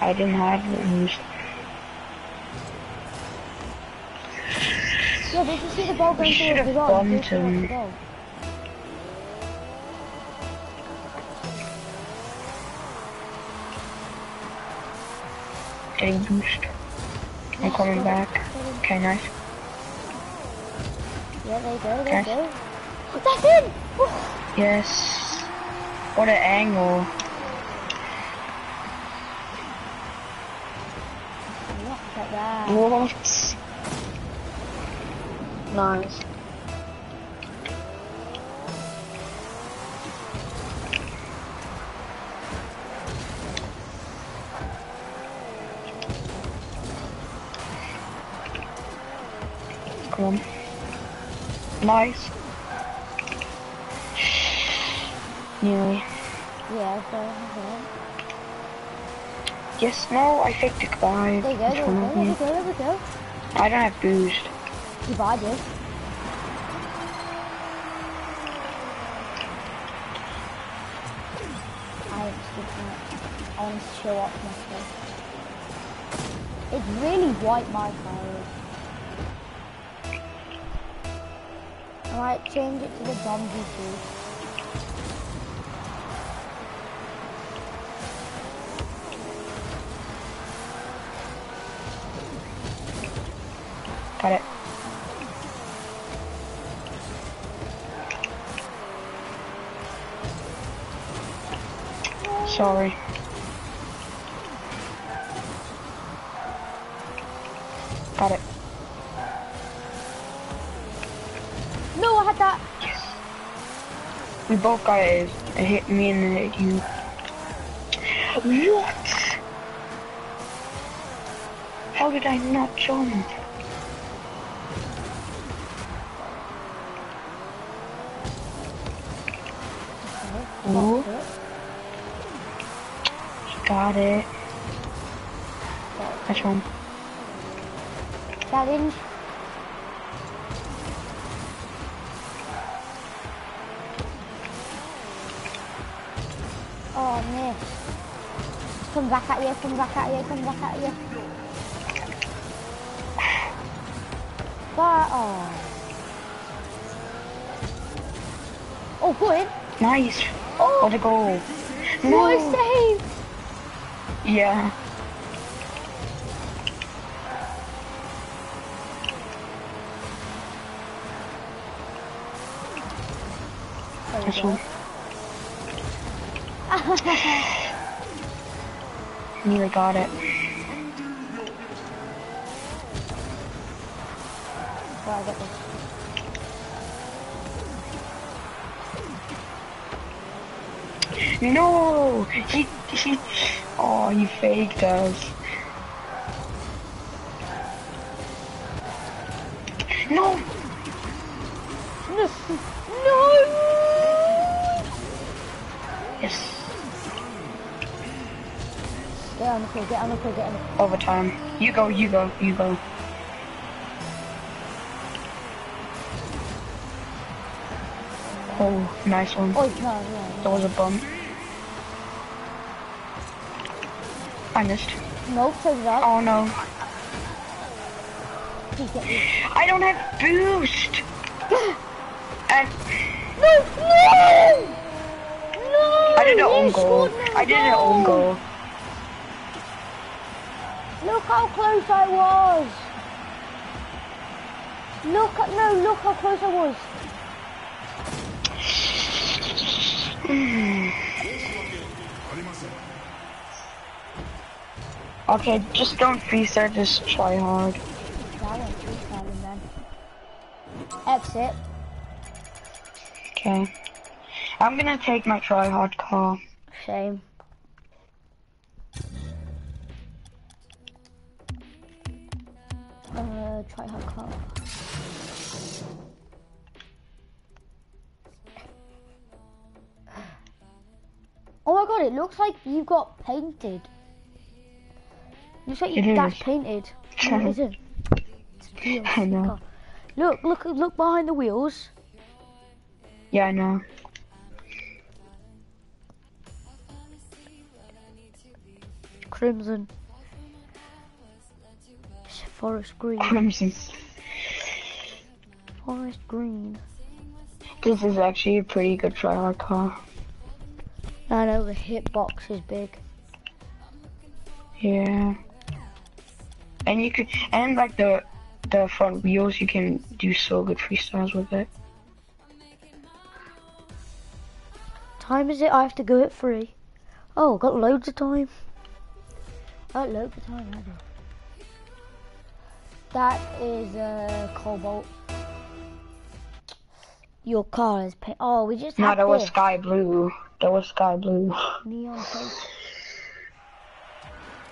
I didn't have the boost. Yeah, did you see the ball going should have the goal? gone You threw it towards to- the goal. Getting boost. I'm coming back. Okay, nice. Yeah, there you go, there you Okay. go. That's in! Yes. What an angle. look at that. What? Nice. Come on. Nice. Nearly. Yeah, so. Yes, no, I faked it by. There you go, there we go, there we go, there we go. I don't have boost. I speaking. I want to show off my stuff. It's really white my fire. I might change it to the zombie too. Sorry. Got it. No, I had that. Yes. We both got it. It hit me and it hit you. What? How did I not jump? Okay, Ooh. got it. Got it. That's one. Challenge. Oh, miss. Come back at you, come back at you, come back at you. But, oh. Oh, good. Nice. Oh, What a goal. what a save. Yeah. This [laughs] one. Nearly got it. Well, I this. No! He, he, he faked us. No! No! No! Yes. Get on the field, get on the field, get on the field. Overtime. You go, you go, you go. Oh, nice one. Oh, no, no, That was a bump. I missed. Nope, I. Oh no. Please get me. I don't have boost! and No, no! No! I did an own goal. I did an own goal. Look how close I was. Look at no, look how close I was. Okay, just don't freestart, just try hard. Went too silent then. Exit. Okay. I'm gonna take my try hard car. Shame. Uh, try hard car. Oh my god, it looks like you got painted. Looks like you It dash painted. No, it isn't. It's a real I know. Look, look, look behind the wheels. Yeah, I know. Crimson. It's Forest green. Crimson. Forest green. This is actually a pretty good hard car. I know the hitbox is big. Yeah. And you could, and like the, the front wheels, you can do so good freestyles with it. Time is it? I have to go at three. Oh, got loads of time. Got loads of time, I do. That is a uh, cobalt. Your car is pink. Oh, we just No, had that was this. sky blue. That was sky blue. neon [sighs] tape.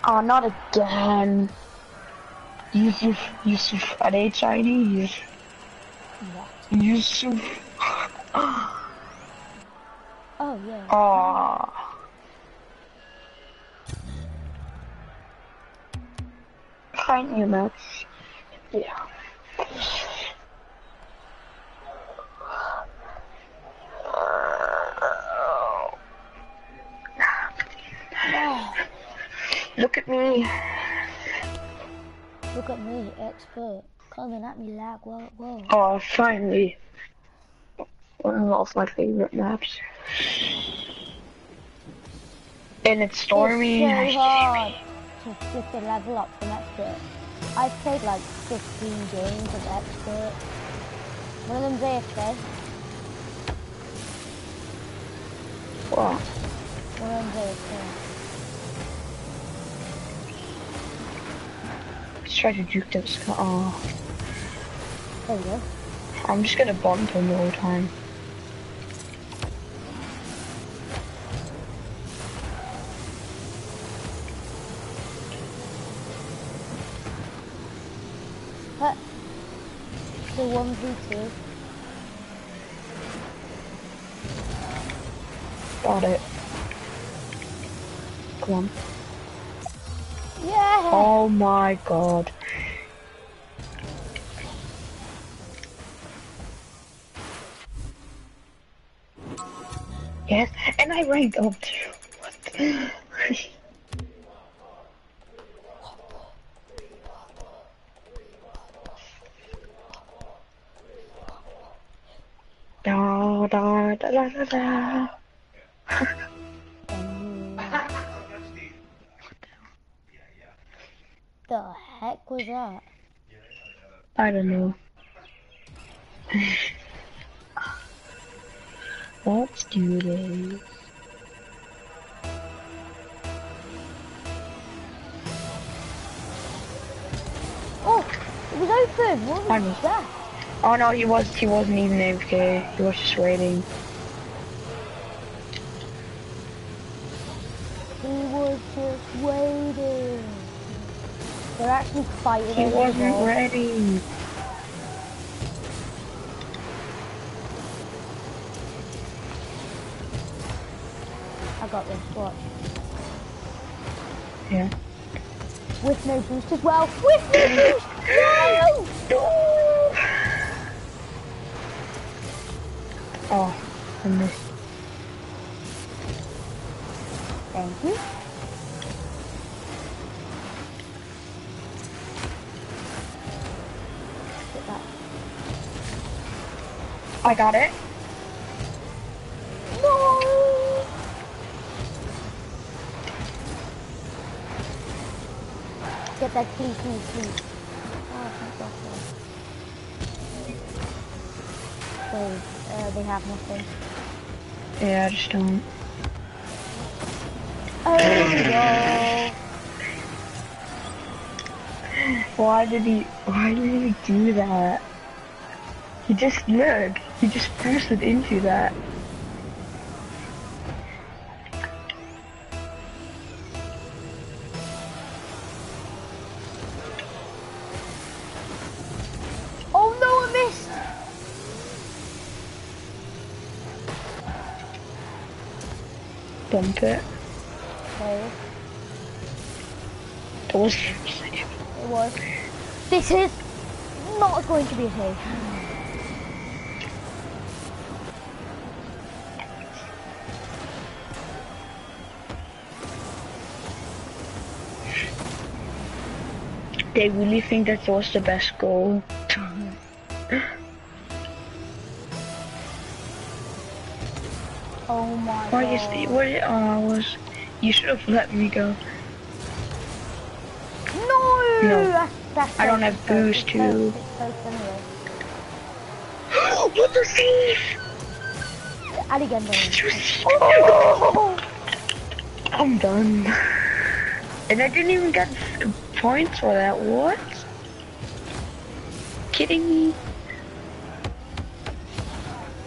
Oh, not again. Yusuf, Yusuf at HIDs. What? Yusuf. Oh yeah. Aw. Find new maps. Yeah. Oh, Look at me. Look at me, expert, coming at me like whoa, whoa. Oh, finally. One of my favorite maps. And it's stormy. It's so hard to the level up from expert. I've played like 15 games of expert. One of them's AFK. Wow. One of them's AFK. Let's try to juke this car. Oh. I'm just gonna bomb him the whole time. What? The 1v2. I up too. What the? [laughs] Da da da da da da. Oh no, he was he wasn't even AFK. He was just waiting. He was just waiting. They're actually fighting. He wasn't ball. ready. I got this. Watch. Yeah. With no boost as well. With no boost. Thank you. I got it. No! Get that, please, please, please. Oh, Wait, uh, they have nothing. Yeah, I just don't. Oh, no. Why did he? Why did he do that? He just look. He just boosted into that. Dump it. That was. it was. This is not going to be a save. They really think that was the best goal. Oh my Why god. is the what? It, oh, uh, I was. You should have let me go. No! No. That's, that's I don't have boost to- it's close [gasps] what the thief? And again, oh, oh! I'm done. And I didn't even get points for that. What? Kidding me?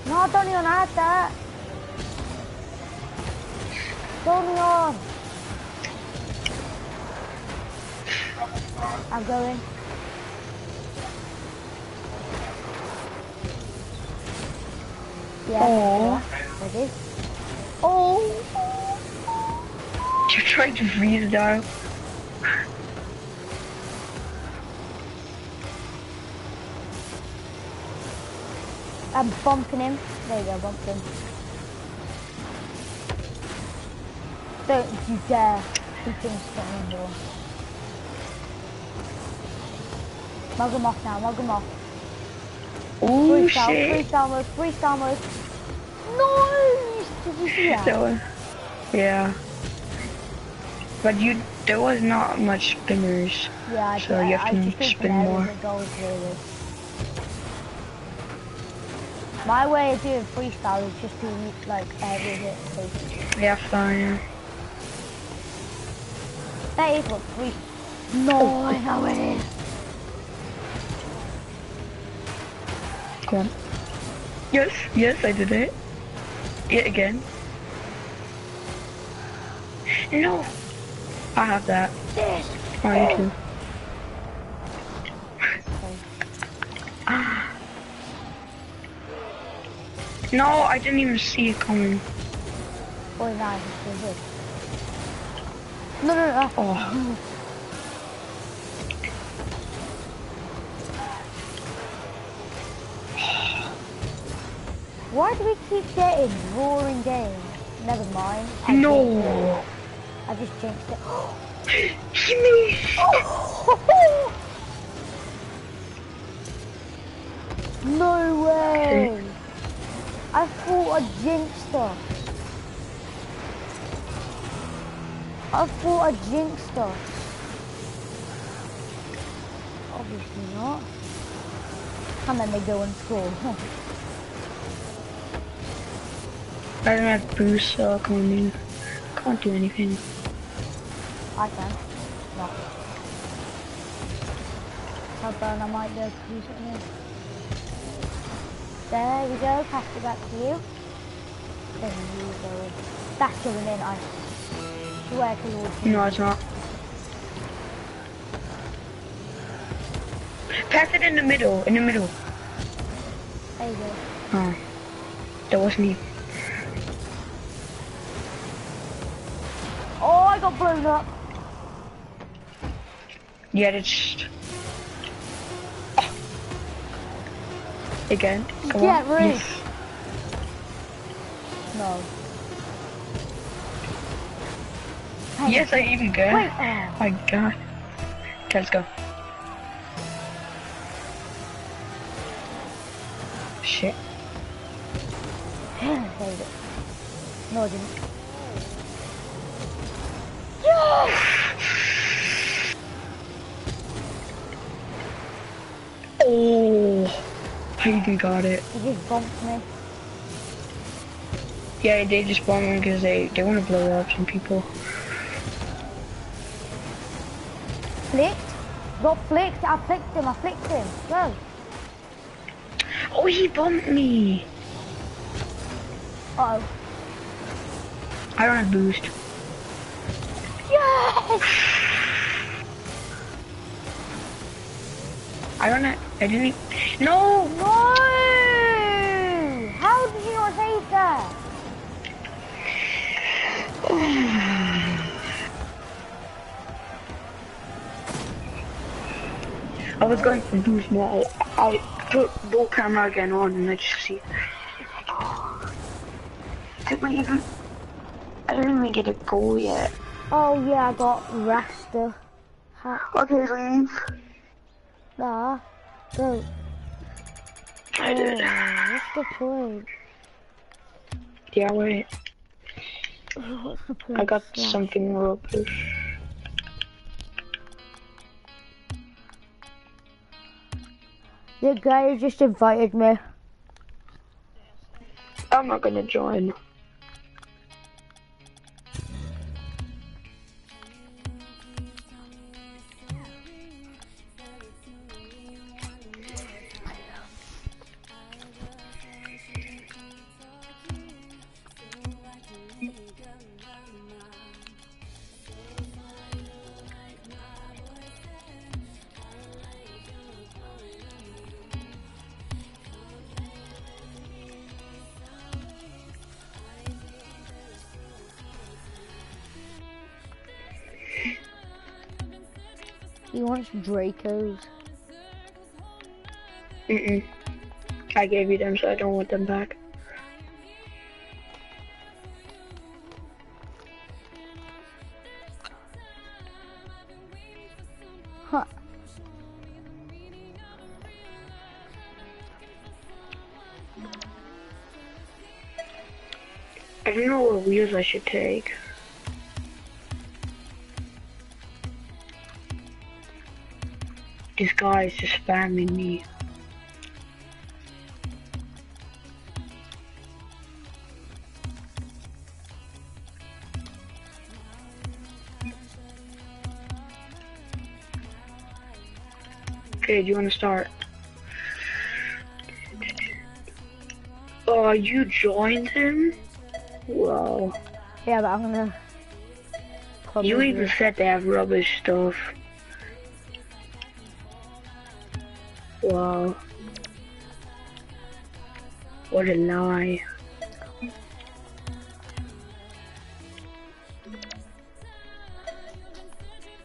No, don't even add that. Don't even. I'm going. Yeah. Aw. Ready? Oh. You're trying to freeze down. I'm bumping him. There you go, bumped him. Don't you dare be finished on here. Mug him off now, mug him off. Oh Freestyle, shit. freestyle mode, freestyle mode. No! Did you see that? That was, yeah. But you, there was not much spinners. Yeah, I So did. you have I to just spin more. was a goal, really. My way of doing freestyle is just to like every hit. basically. Yeah, fine. That is what free. Oh. No, I know it is. Come on. Yes, yes, I did it. Yet again. No. I have that. Mine too. [sighs] No, I didn't even see it coming. Or nine. No, no, no. Oh. Why do we keep getting roaring games? Never mind. I No. I just jinxed it. [gasps] Missed. [gasps] no way! I thought I jinxed her. I thought I jinxed her. Obviously not. And then they go and score. [laughs] I don't have boost, so I can't do, can't do anything. I can. No. Hold on, I might be able to do something. There we go, pass it back to you. Then you go. That's going in, I swear to Lord. No, it's not. Pass it in the middle, in the middle. There you go. Oh, that was me. I got blown up. Yeah, it's... Again? Come Get on. ready. Yes. No. Yes, I even go. Wait. Oh. My god. Okay, let's go. Shit. [gasps] Saved it. No, I didn't. Oh, Hayden got it. He just bumped me. Yeah, they just bumped me because they, they want to blow up some people. Flicked. Got flicked. I flicked him. I flicked him. Go. Oh, he bumped me. Uh oh. I don't have boost. Yes! I don't know. I didn't, no! No! How did you not save that? [sighs] I was going for boost now. I, I put dual camera again on and I just see. [sighs] Did we even, I didn't even get a goal yet. Oh yeah, I got Rasta. Okay, leave. Nah. Go. I did. Oh, what's the point? Yeah, wait. What's the point? I got Yeah. something rubbish. The guy who just invited me. I'm not gonna join. He wants Dracos. Mm-mm. I gave you them, so I don't want them back. Huh. I don't know what wheels I should take. This guy is just spamming me. Okay, do you want to start? Oh, you joined him? Wow. Yeah, but I'm gonna. You even said they have rubbish stuff. Wow. What a lie.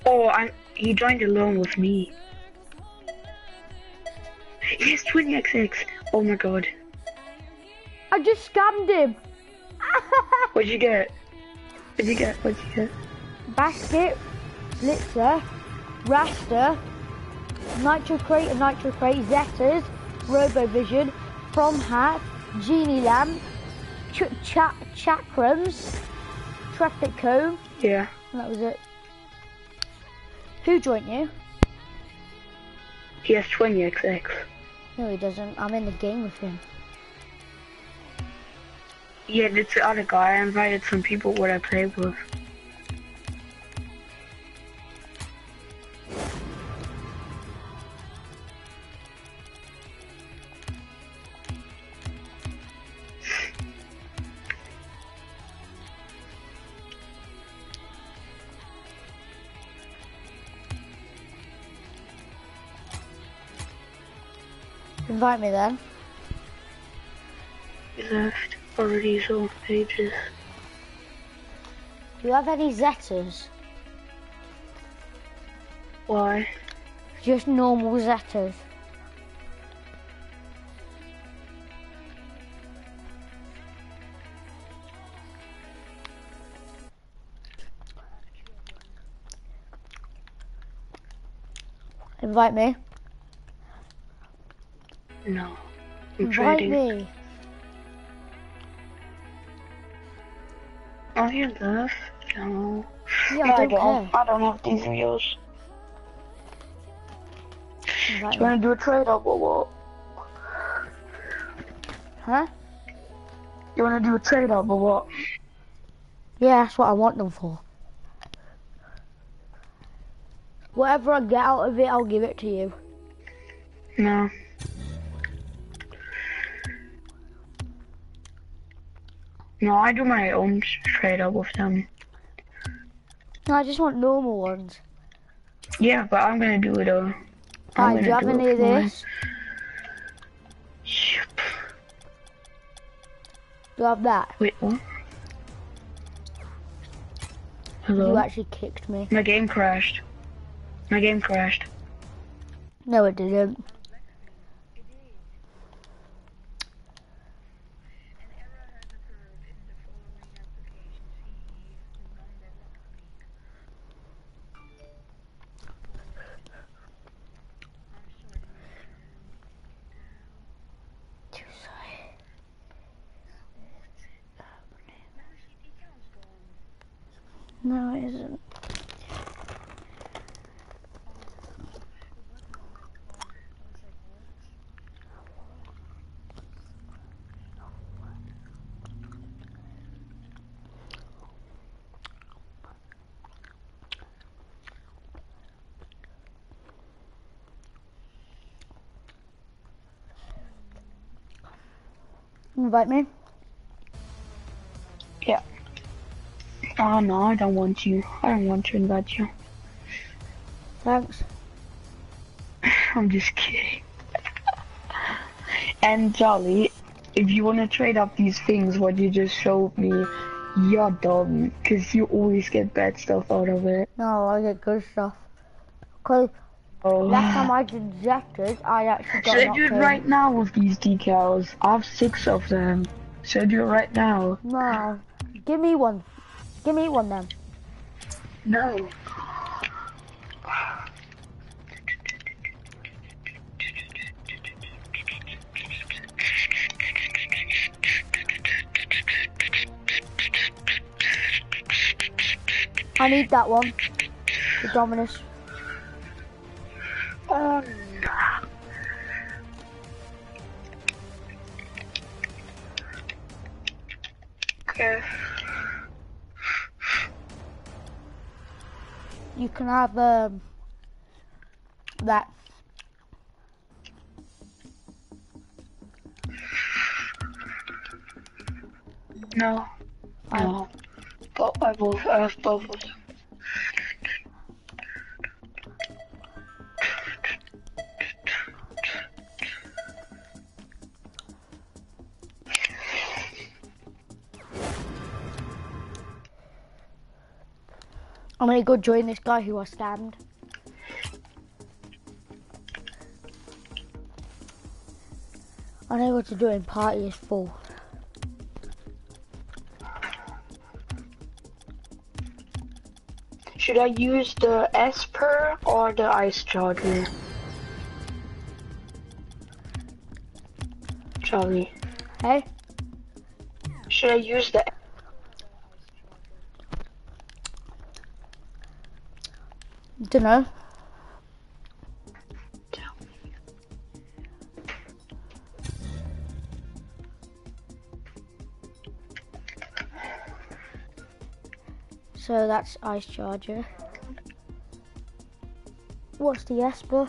Oh, I he joined alone with me. Yes, 20xx. Oh my god. I just scammed him. [laughs] What'd you get? What'd you get? What'd you get? Basket, Blitzer, Rasta, Nitro Crate and Nitro Crate, Zetas, Robovision, From Hat, Genie Lamp, ch cha Chakrams, Traffic Cone, Yeah. and that was it. Who joined you? He has 20xx. No, he doesn't. I'm in the game with him. Yeah, it's the other guy. I invited some people what I play with. Invite me then. He left already so pages. Do you have any Zetas? Why? Just normal Zetas. Invite me. No. I'm Invite trading. me. hear this. No. Yeah, No, I I don't. I don't have these views. Invite You wanna do a trade up or what? Huh? You wanna do a trade up or what? Yeah, that's what I want them for. Whatever I get out of it, I'll give it to you. No. No, I do my own trade up with them. No, I just want normal ones. Yeah, but I'm gonna do it uh I'm Alright, do you have any of this? Yep. Do you have that? Wait, what? You actually kicked me. My game crashed. My game crashed. No, it didn't. It is. An error has occurred in the following application. CE number one. I'm sorry. Membership account's gone. No, it isn't. Invite me. Yeah. Oh no, I don't want you. I don't want to invite you. Thanks. [laughs] I'm just kidding. [laughs] and Jolly, if you want to trade up these things, what you just showed me, you're dumb, because you always get bad stuff out of it. No, I get good stuff. Cause Oh. last time I did Zectors, I actually got Should I knocked do it right now with these decals? I have six of them. Should I do it right now? No. Give me one. Give me one then. No. I need that one. The Dominus. Um. Okay. You can have um that. No. No. But I will have both of them. I'm go join this guy who I stabbed. I know what to do in party is full. Should I use the Esper or the Ice Charger? Charlie. Hey? Should I use the Dunno. So that's Ice Charger. What's the Esper?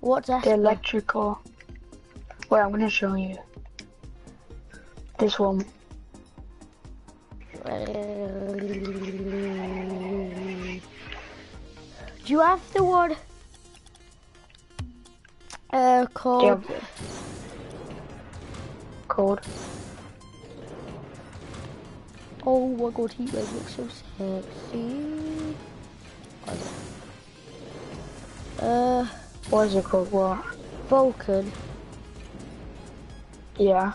What's the Esper? electrical? Wait, I'm gonna show you. This one. You have the one uh, called Yeah. Code. Oh my god, he does look so sexy. Uh, What is it called? What? Vulcan. Yeah.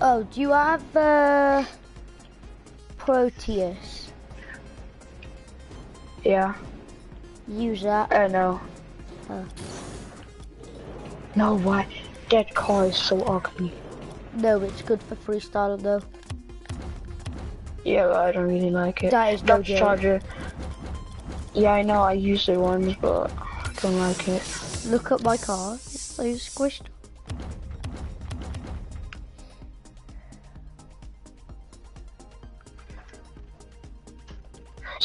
Oh, do you have uh, Proteus? Yeah. Use that. Uh, no. Oh. No, why? That car is so ugly. No, it's good for freestyle though. Yeah, but I don't really like it. That is no Dodge. Charger. Yeah, I know. I use it once, but I don't like it. Look at my car. It's so squished.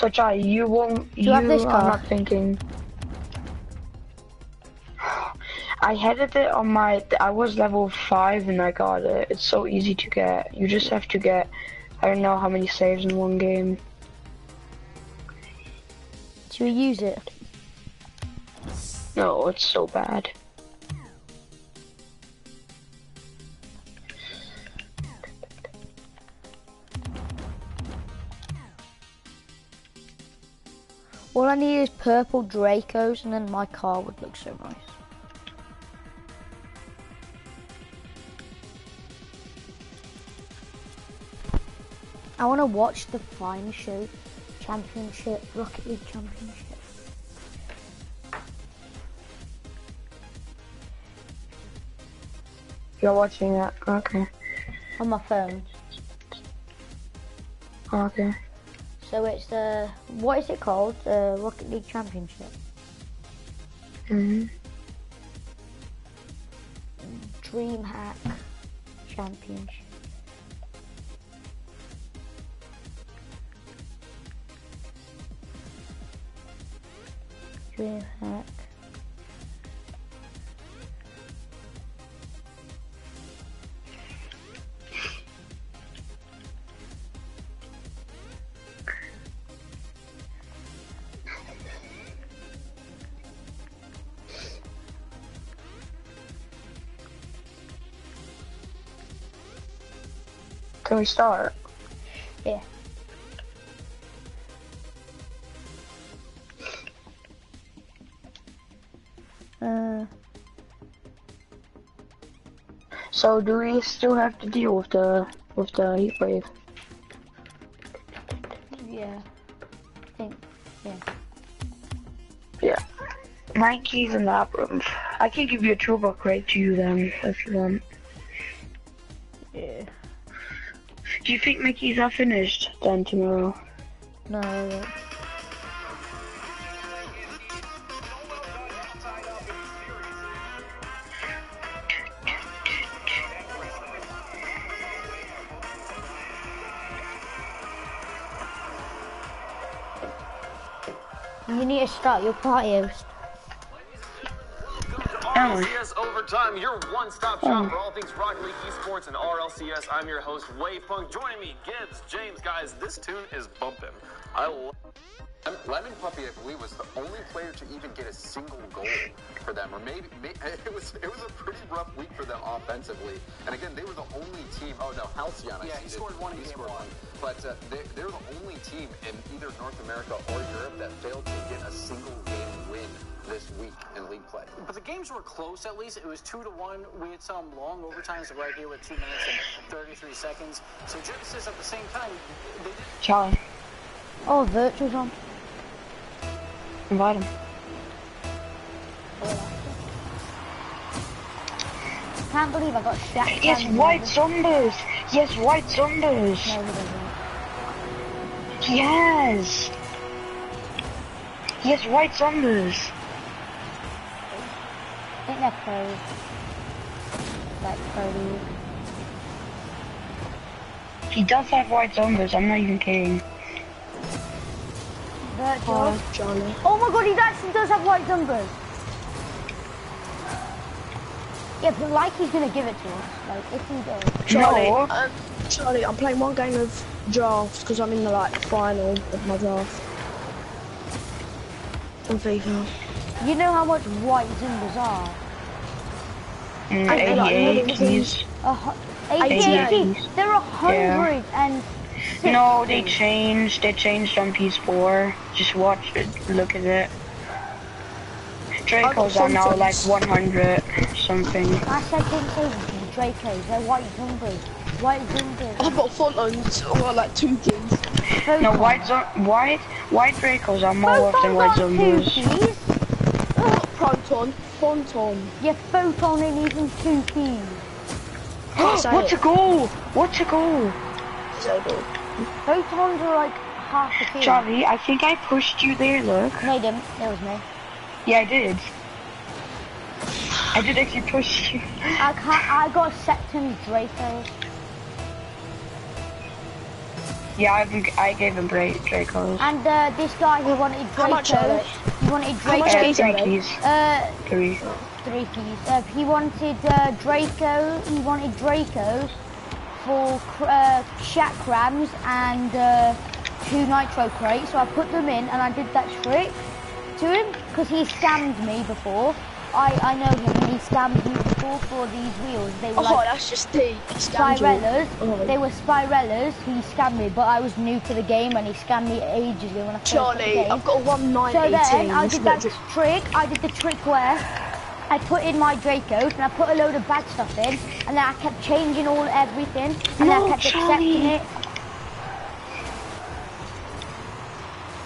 So, Chai, you won't. you have this car? not thinking. I headed it on my. I was level five and I got it. It's so easy to get. You just have to get. I don't know how many saves in one game. Should we use it? No, it's so bad. I need is purple Dracos and then my car would look so nice. I want to watch the Fine Show Championship, Rocket League Championship. You're watching it. Okay. on my phone. Okay. So it's the, what is it called? The Rocket League Championship. hmm DreamHack Championship. DreamHack. Can we start? Yeah. Uh, So do we still have to deal with the with the heat wave? yeah. I think, yeah. Yeah. My keys in that room. I can give you a turbo crate to you then if you want. Think my keys are finished then tomorrow? No, you need to start your party host. Oh. RLCS Overtime, your one-stop shop for all things Rocket League esports and RLCS. I'm your host, Wavepunk. Joining me, Gibbs, James. Guys, this tune is bumping. I love Lemon Puppy, I believe, was the only player to even get a single goal for them, or maybe, may [laughs] it was it was a pretty rough week for them offensively. And again, they were the only team. Oh no, Halcyon. I Yeah, he scored one He scored one. one, but uh, they, they're the only team in either North America or Europe that failed to get a single game win this week in league play. But the games were close at least. It was two to one. We had some long overtimes right here with two minutes and 33 seconds. So Genesis at the same time, they did Charlie, Oh, Virtual's on. invite him. I Can't believe I got Shaq. Yes, white there. Zombas. Yes, white Zombas. No. Yes. Yes, white Zombas. I think they're. Like pro. He does have white Zombas. I'm not even kidding. Virtual. Charlie. Oh my god, he actually does have white numbers. Yeah, but like he's gonna give it to us. Like if he does. Charlie, No. um, Charlie, I'm playing one game of drafts because I'm in the like final of my draft. On FIFA. You know how much white Zombas are? Mm, I- I like 88 little keys. A hu- 88. 88. There are hundred and six. No, they changed. They changed on PS4. Just watch it. Look at it. Dracos are now like 100 something. I said didn't say Dracos. They're white Zombas. White Zombas. I've got Photons, I've like two kids. No, white zo- white white Dracos are more worth than white Photons aren't two Zombas. keys. Oh, Photon. Your photon ain't even two keys. [gasps] Can't What's a goal? What's a goal? Disabled. Photons are like half a key. Charlie, I think I pushed you there, look. No, didn't. It was me. Yeah, I did. I did actually push you. I can't. I got Septon's Dracos. Yeah, I, think I gave him Dra- Dracos. And uh, this guy who wanted How much are they? He wanted How much Uh, Dracos. keys three are keys. Uh, Three. three keys. Uh, he wanted uh, Draco. He wanted Draco for cr- uh, chakrams and uh, two nitro crates. So I put them in and I did that trick to him because he scammed me before. I, I know him and he scammed me before for these wheels. They were Oh, like that's just the. Spiralis. Oh. They were Spiralis. He scammed me, but I was new to the game and he scammed me ages ago when I first Charlie. I've got a 190 So then eh? I did that trick. I did the trick where I put in my Dracos and I put a load of bad stuff in, and then I kept changing all everything, and then I kept Charlie. accepting it.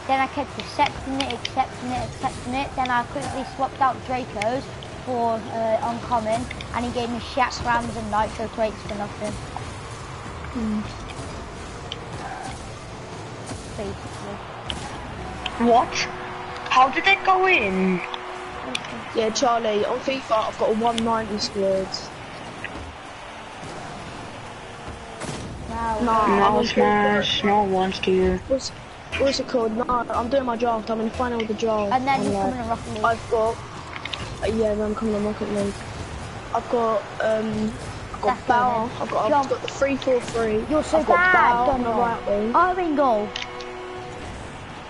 Then I kept accepting it, accepting it, accepting it. Then I quickly swapped out Dracos for uh, uncommon, and he gave me Chakrams and Nitro crates for nothing. Basically. What? How did it go in? Yeah, Charlie, on FIFA, I've got a 190 squad. Wow. No, I'm No smash, no one wants to. What's, what's it called? No, I'm doing my draft. I'm in the final of the draft. And then I'm you're like- coming in Rocket League. I've got. Uh, yeah, then I'm coming on Rocket League. I've got um. I've got That's Bauer. good. I've got. I've got the three four three. You're so I've got bad, Bauer on the right wing. I'm in goal.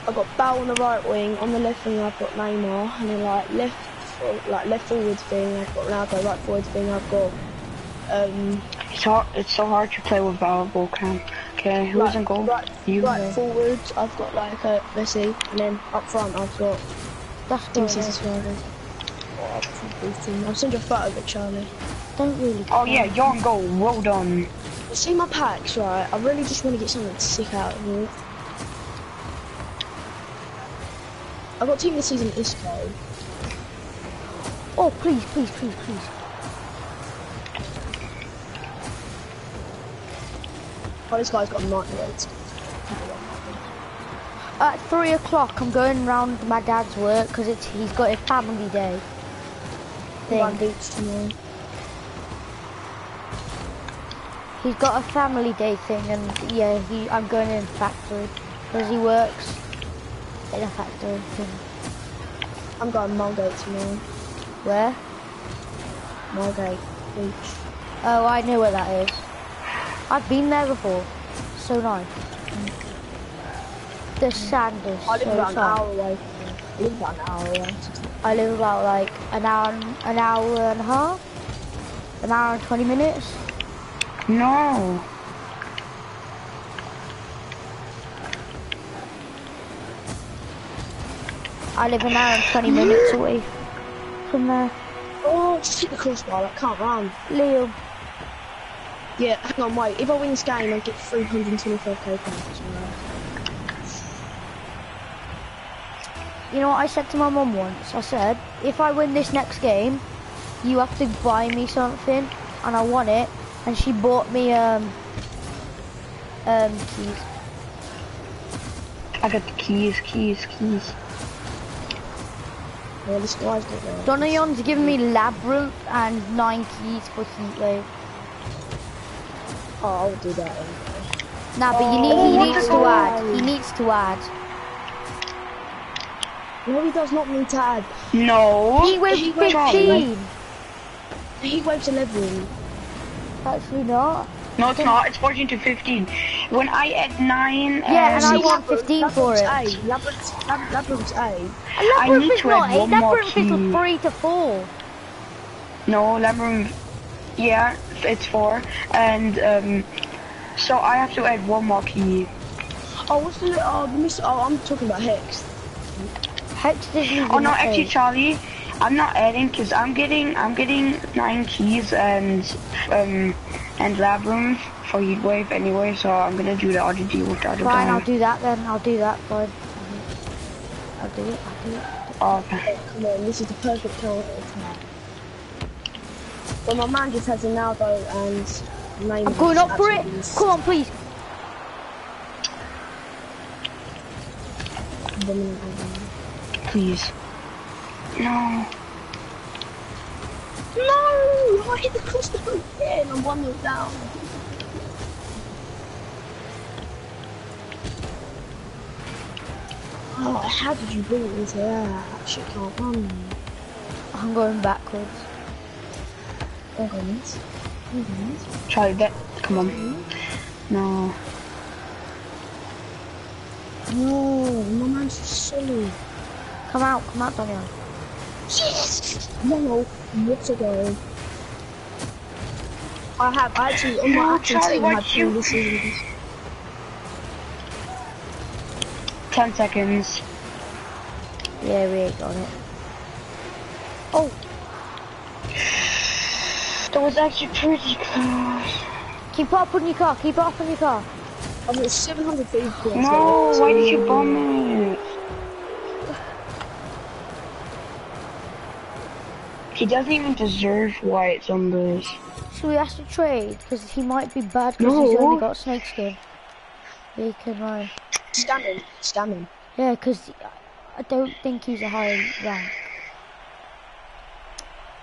I've got Bauer on the right wing. On the left wing, I've got Neymar, and then like left, like left forward thing, I've got Ronaldo. Right forward thing, I've got um. It's hard, it's so hard to play with Valor Volcan. Okay, who's right, in goal? Right, You. right forward, I've got like uh, Messi, and then up front, I've got That's Team good. City Oh, got both team. I'll send you a photo of it, Charlie. Don't really. Oh yeah, you're on goal. Well done. You see my packs, right? I really just want to get something to sick out of it. I've got team the season Isco. Oh, please, please, please, please. Oh, this guy's got a 98. At three o'clock, I'm going round my dad's work because it's he's got a family day. Thing. He's got a family day thing, and yeah, he I'm going in the factory because he works in a factory thing. I'm going Mulgate tomorrow. Where? Mulgate Beach. Oh, I know where that is. I've been there before. So nice. The sand is I live so about an soft. hour away from. I live about an hour away. I live about like an hour, an hour and a half, an hour and twenty minutes. No. I live an hour and twenty minutes away from there. Oh, just hit the crossbar. I can't run. Leo, Yeah, hang on, wait. If I win this game, I get 325k points. you know what I said to my mum once? I said, if I win this next game, you have to buy me something, and I want it. And she bought me um um keys. I got the keys, keys, keys. Yeah, this guy's got. Donayon's giving me labyrinth and nine keys for heatwave. Oh, I'll do that. Anyway. Nah, but you need, Oh, he needs to add. He needs to add. No, he does not need to add. No. He went 15. He waves 11. Actually not. No, it's not. It's 14 to 15. When I add 9, Yeah, and I want 15 for it. Labyrinth's A. Labyrinth's, Lab- Labyrinth's A. I Labyrinth need is to not add eight. one more Labyrinth is three to four. No, Labyrinth. Yeah, it's 4. And, um, so I have to add one more key. Oh, what's the... li- Oh, the miss, oh I'm talking about Hex. Hex doesn't even Oh no, eight. actually, Charlie, I'm not adding because I'm getting I'm getting nine keys and um and labyrinth for heatwave anyway. So I'm gonna do the oddity with the other Fine, guy. I'll do that then. I'll do that. Fine. I'll do it. I'll do it. I'll do it. Oh, okay. Come on, this is the perfect counter attack. But my man just has Ronaldo and Neymar. I'm going up for it. Actually, Come on, please. dominant over him. Please. No. No! I hit the crossbar again. I'm one nil down. Oh, how did you bring it into that? Shit can't run. I'm going backwards. Goodness. Oh. Charlie, that. Come on. No. No, my man's solid. Come out, come out, Daniel. Yes! No, what a goal. I have actually, on my actual team, why'd two this season. Ten seconds. Yeah, we ain't got it. Oh, That was actually pretty close. keep up on your car, keep up on your car. I'm at 750 points. No, why did you bomb it? He doesn't even deserve white zombies. Should we ask to trade? Because he might be bad because he's only got snake skin. He can uh, like, Scam him, scam him. yeah, because I don't think he's a high rank.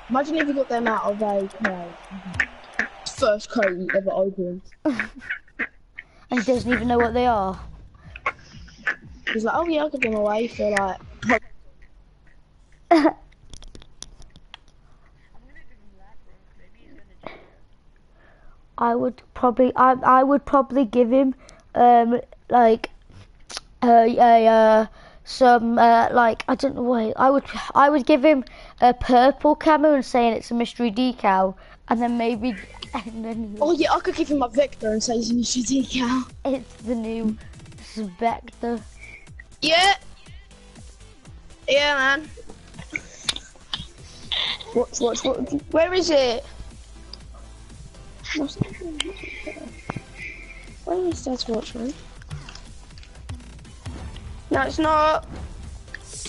Imagine if you got them out of a no, first crate you ever opened. [laughs] And he doesn't even know what they are. He's like, oh yeah, I'll give them away for like. [laughs] I would probably, I, I would probably give him, um, like, uh, a, uh, some, uh, like, I don't know what, I would, I would give him a purple camo and saying it's a mystery decal, and then maybe, [laughs] and then Oh yeah, I could give him my Vector and say he's in the decal. it's the new Spectre. Yeah. Yeah, man. Watch, watch, watch. Where is it? What's that? Where is that watch, man? No, it's not.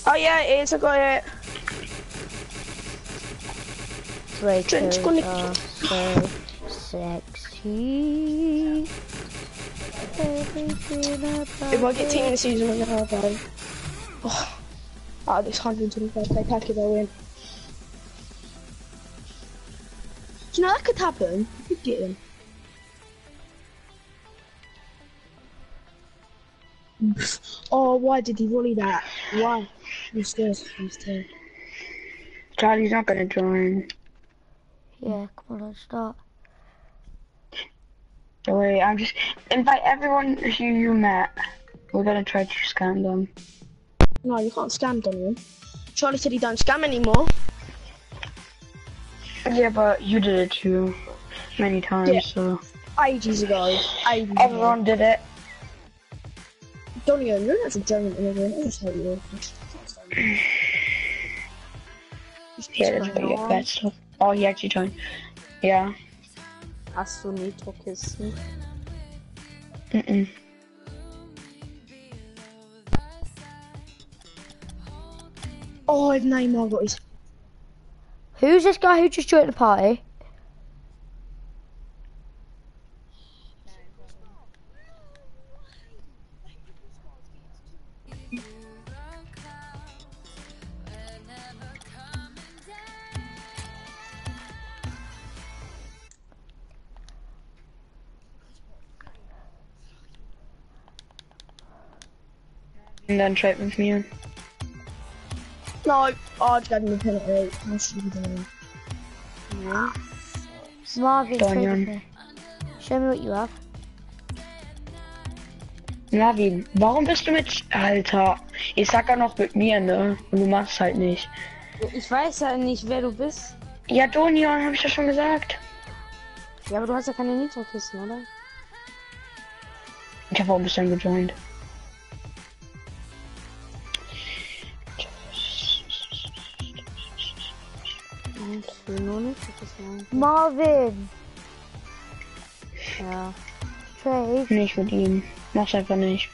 Oh yeah, it is. I got it. Breakers are so sexy. If I get team in the season, I'm gonna have that. Oh, out of this 125k pack if I win. Do you know that could happen? You could get him. Oh, why did he volley that? Why? I'm scared. I'm scared. Charlie's not gonna join. Yeah, come on, let's start. Don't worry, I'm just invite everyone who you met. We're gonna try to scam them. No, you can't scam Daniel. Charlie said he don't scam anymore. Yeah, but you did it too, many times. Yeah. So Ages ago. Ages ago. everyone did it. Daniel, you're not a German immigrant. I just hate you. [sighs] Yeah, that's pretty good. Bad stuff. Oh, he actually joined. Yeah. Hast du nie Torkissen? Mm-mm. Oh, if Neymar got his Who's this guy who just joined the party? And then try it with me. No, oh, I just got him a penalty. How stupid am I? Marvin, Go on, trade Jan. with me. Show me what you have. Navi, warum bist du mit... Alter, ich sag ja noch mit mir, ne? Und du machst halt nicht. Ich weiß ja nicht, wer du bist. Ja, Donion, hab ich ja schon gesagt. Ja, aber du hast ja keine Nitrokissen, oder? Ich hab auch ein bisschen gejoint. Ich will nur Nitrokissen. Marvin, Ja. trade. Nicht mit ihm. Mach's einfach nicht.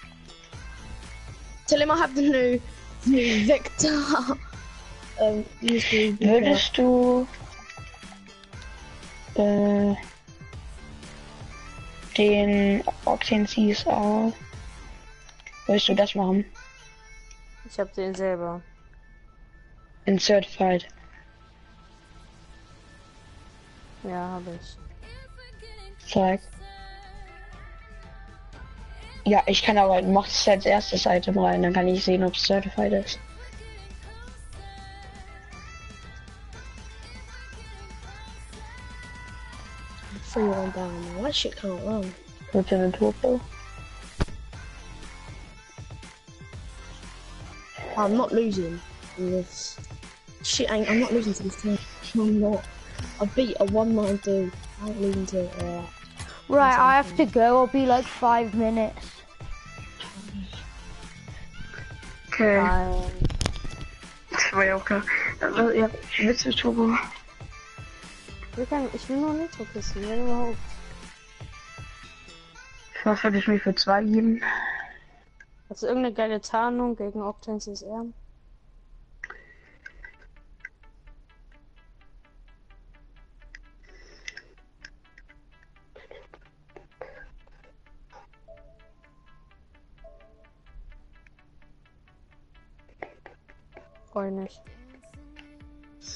Tell him I have the new Victor. ähm, nicht. Würdest du äh, den Octane CSA, würdest du das machen? Ich hab den selber. In Certified. Ja, habe ich. Zeig. Ja, ich kann aber, mach das als erstes Item rein, dann kann ich sehen, ob es Certified ist. One down. Why shit can't run? Lieutenant Turbo. I'm not losing in this. Shit, I'm not losing to this team. I'm not. I beat a 192. I ain't losing to it. Uh, Right, I have to go. I'll be like five minutes. Okay. Nein. Zwei okay. Also, ja, willst du Turbo? Wir können, ich will nur Nitro-Kisten, wenn überhaupt. Was würde ich mir für zwei geben? Hast du irgendeine geile Tarnung gegen Octane ZSR? Freu nicht.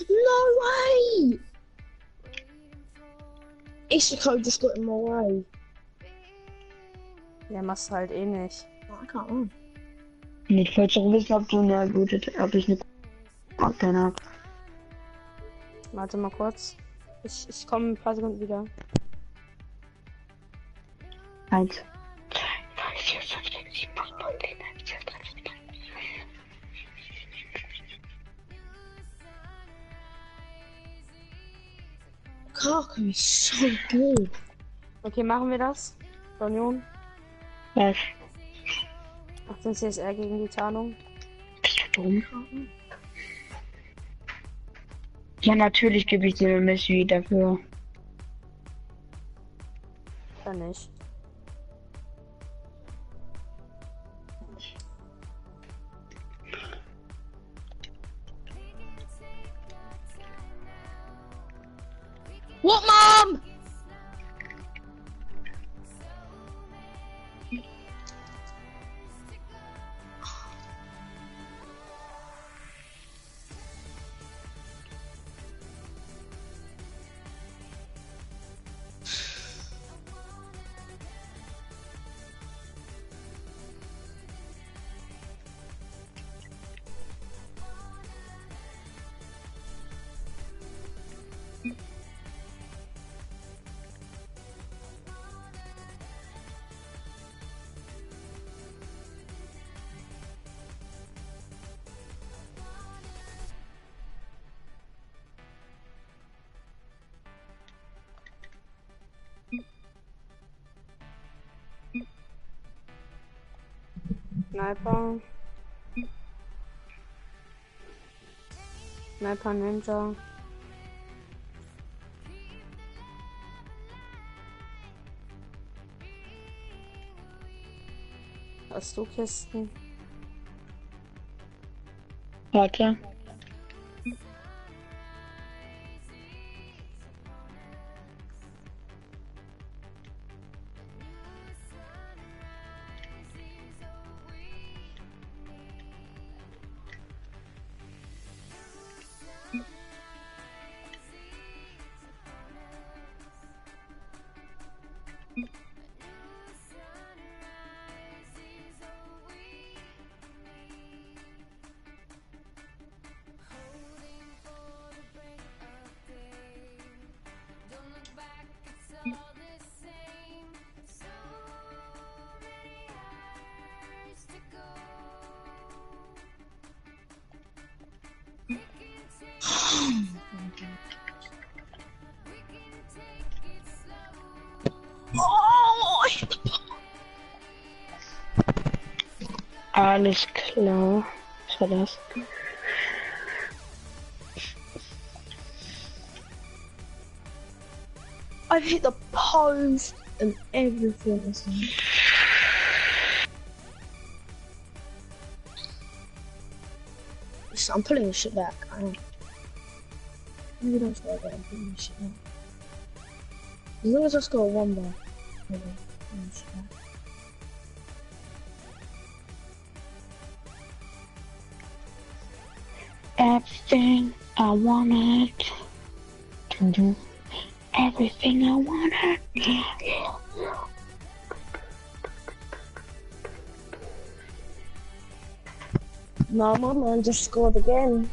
no way! Ishiko just got in my way. Ja, machst du halt eh nicht. I can't run. Nee, ich wollte doch wissen, ob du eine gute, ob ich eine Octane hab. Warte mal kurz. Ich, ich komme ein paar Sekunden wieder. Eins. Kaku is so good. Okay, machen wir das? Union? Was? Octane CSR gegen die Tarnung? Bist du dumm? Ja, natürlich gebe ich dir eine Messi dafür. Oder nicht? Sniper. Sniper Ninja. Hast du Kisten? Warte. Alles klar. Was war das? I've hit the post and everything. done. I'm pulling this shit back. I am. Maybe don't score again. I'm pulling this shit back. As long as I score one more. Maybe. Everything I wanted to do. Everything I wanted. No, my man just scored again.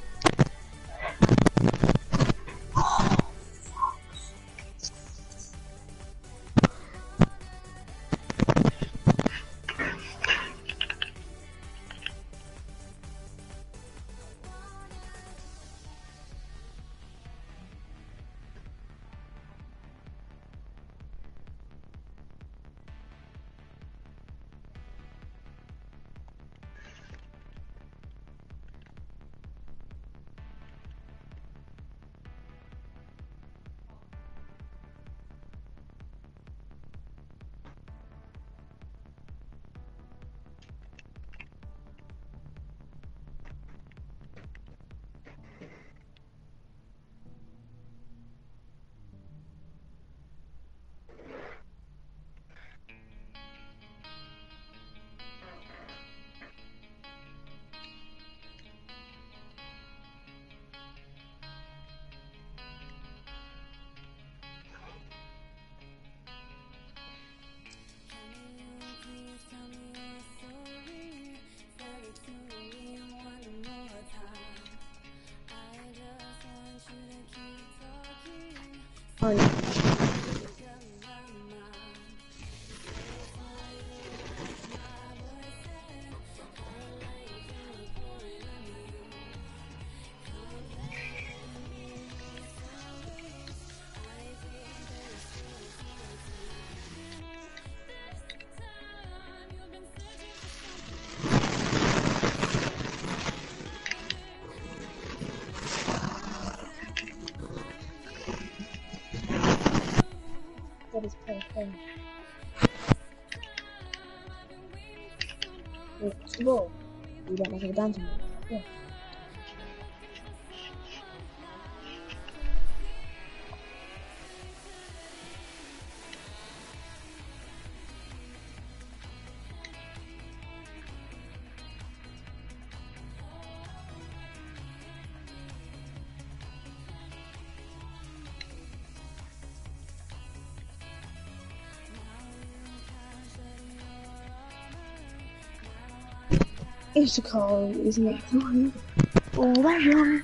Let's go. You got like a dance move. It's a call, isn't it? Oh, that's wrong.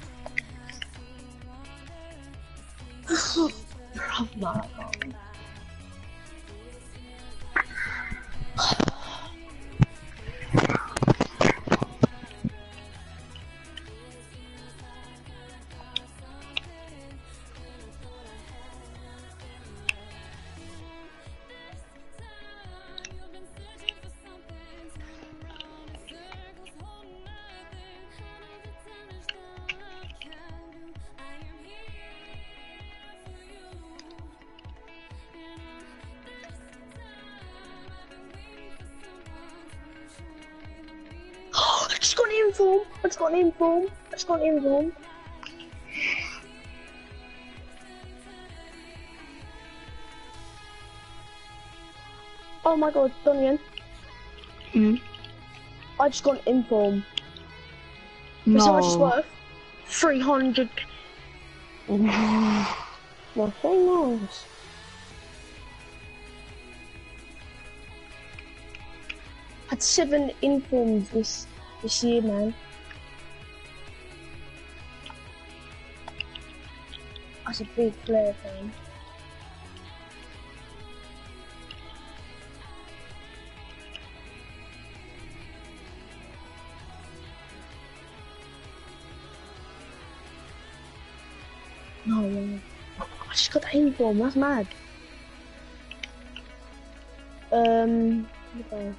Inform. I just got an inform. I just got an inform. Oh my god, Donian. Hmm? I just got an inform. See how much it's worth? 300. [sighs] Nothing else. Had seven informs this this year, man. A big player. No, man. I just got the inform. That's mad. Um. Okay.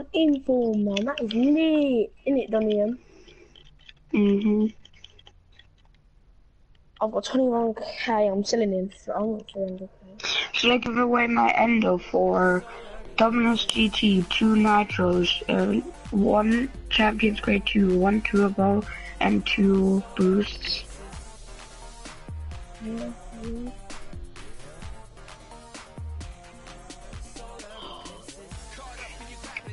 It's inform, man. That is neat. In it, Donian. hmm I've got 21k. I'm selling him for. I'm not 300k. Should I give away my endo for Dominus GT, two nitros, uh, one Champions Crate 2, one turbo, and two boosts? Yeah.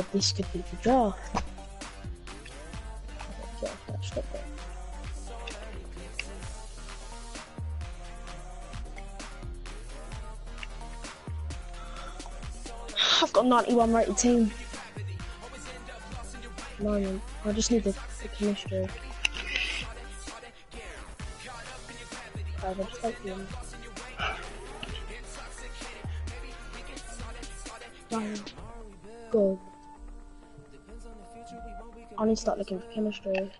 God, this could be the that, that. I've got 91 rated team. No, I just need the, the chemistry. I will need to start looking for chemistry.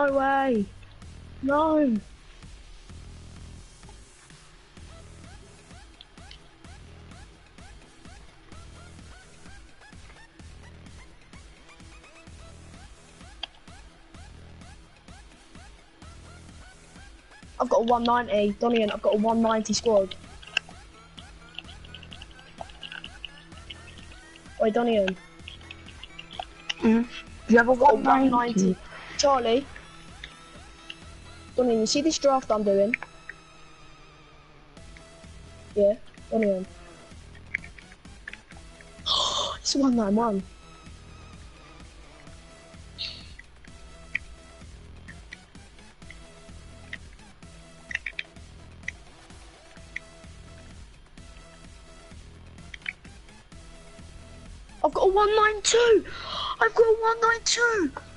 No way! No! I've got a 190. Donian, I've got a 190 squad. Wait, Donian. Mm. You have a I've got a 190. 190. Charlie. Donian, you see this draft I'm doing? Yeah, Donian. [gasps] it's 191. I've got a 192! I've got a 192!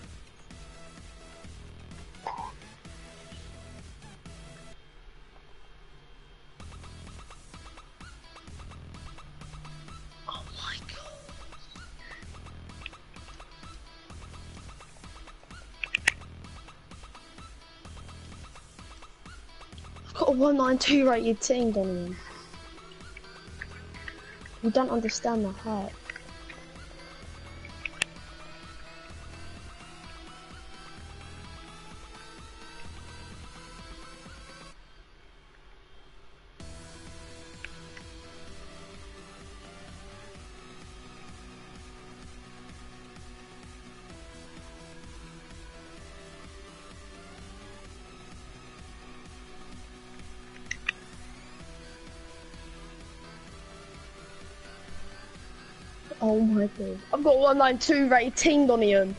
A 192 rated team, Donovan. You don't understand the hype. I've got 192 rated team, Donovan.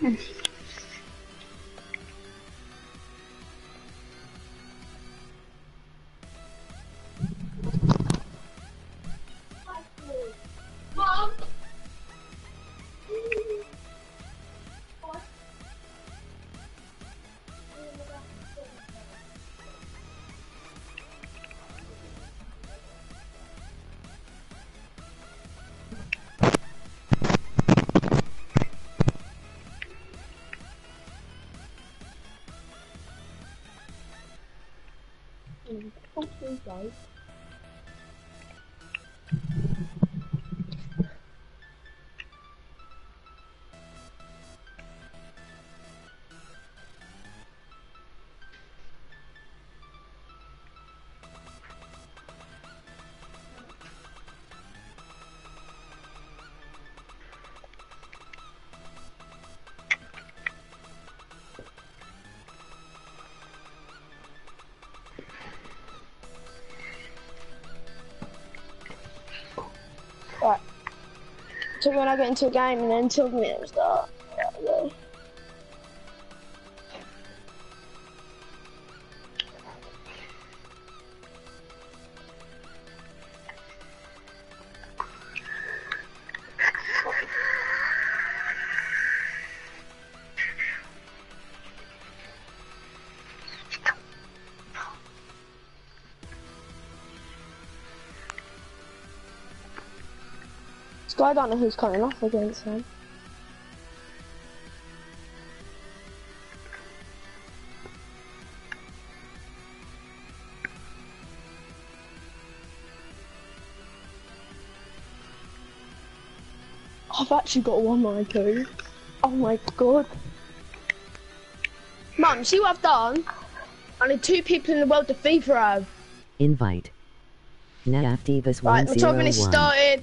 [laughs] Right. So when I get into a game and then minutes start. Yeah, yeah. So I don't know who's coming off against him. I've actually got one line too. Oh my god. Mum, see what I've done? I need two people in the world to FIFA have. Invite. Naf Divas Right, my 12 minutes 101. started.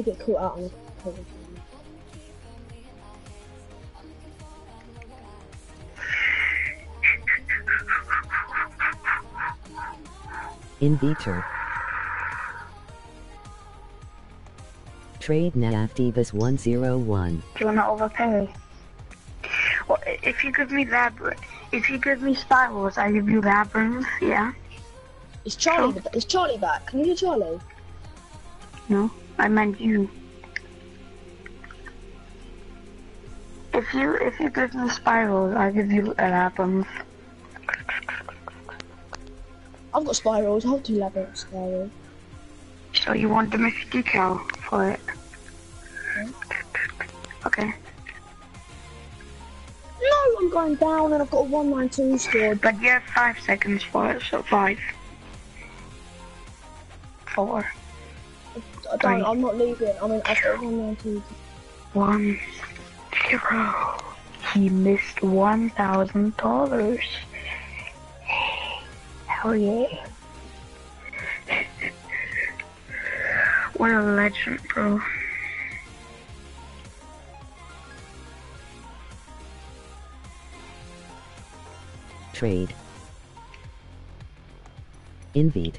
I want to get caught out on the cover. Inviter. Trade Naf Divas 101. Do you wanna overpay? Well, if you give me labyrinth, if you give me Spiralis, I give you labyrinth. Yeah. Is Charlie? Is Charlie back? Can you hear Charlie? No, I meant you. If you if you give me Spiralis, I give you a labyrinth. I've got Spiralis. I'll do labyrinth spiral. So you want the mythic decal for it? Okay. No, I'm going down and I've got a 192 scored. But you have five seconds for it, so five. Four. I don't, I'm not leaving. I mean, I've got 192. One. Zero. he missed one thousand dollars. Hell yeah. [laughs] what a legend, bro. Trade. Invite.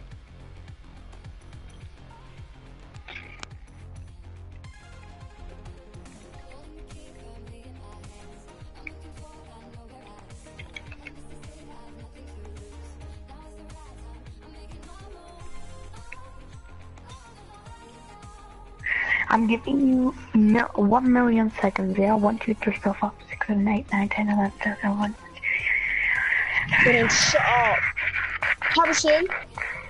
I'm giving you mil- one million seconds, yeah? One, two, three, four, five, six, seven, eight, nine, ten, eleven, twelve, thirteen, one. Then shut up. Harrison,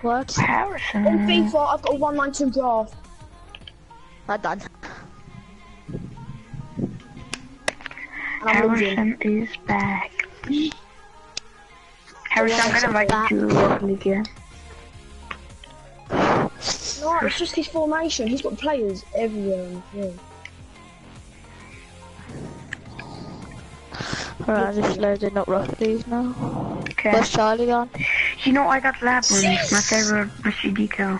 What? Harrison. on FIFA, I've got a 192 draft. Not done. I'm losing. Harrison is back. [gasps] Harrison, I'm gonna invite you to Rocket League, yeah? No, it's just his formation. He's got players everywhere. Yeah. Alright, just loading up Rocket League now. Okay. Where's Charlie gone? You know, I got Labyrinth, my favorite Richie decal.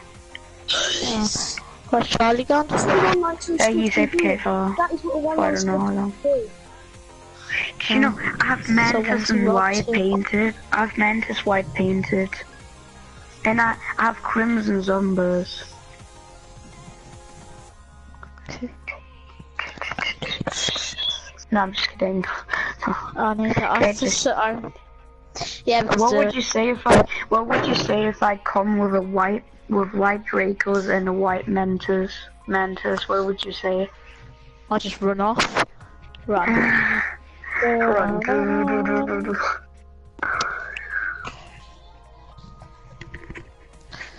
Where's Charlie gone? That's what a 192 Yeah, he's. AFK for, That is what I don't know how long. do. Do you know, I have Mantis once and white painted. I have Mantis white painted. And I, I have Crimson Zombas. No, I'm just kidding. Oh, I need to ask just- this. I'm... Yeah, What would you say if I? What would you say if I come with a white, with white Dracos and a white Mantis? Mantis. What would you say? I'll just run off. Right. Run. [sighs]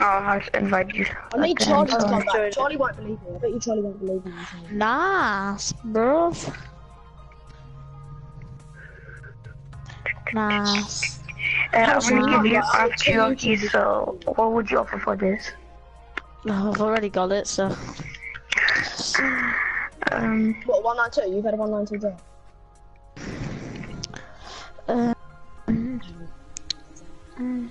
I'll invite you. I need Okay, Charlie to come back. Charlie won't believe me. I bet you Charlie won't believe me. Nice, bro. Nice. Uh, I'm gonna give you I'll I have two tell of you so what would you offer for this? No, I've already got it, so. Um, What, 192? You've had a 192 draft? Uh, mm.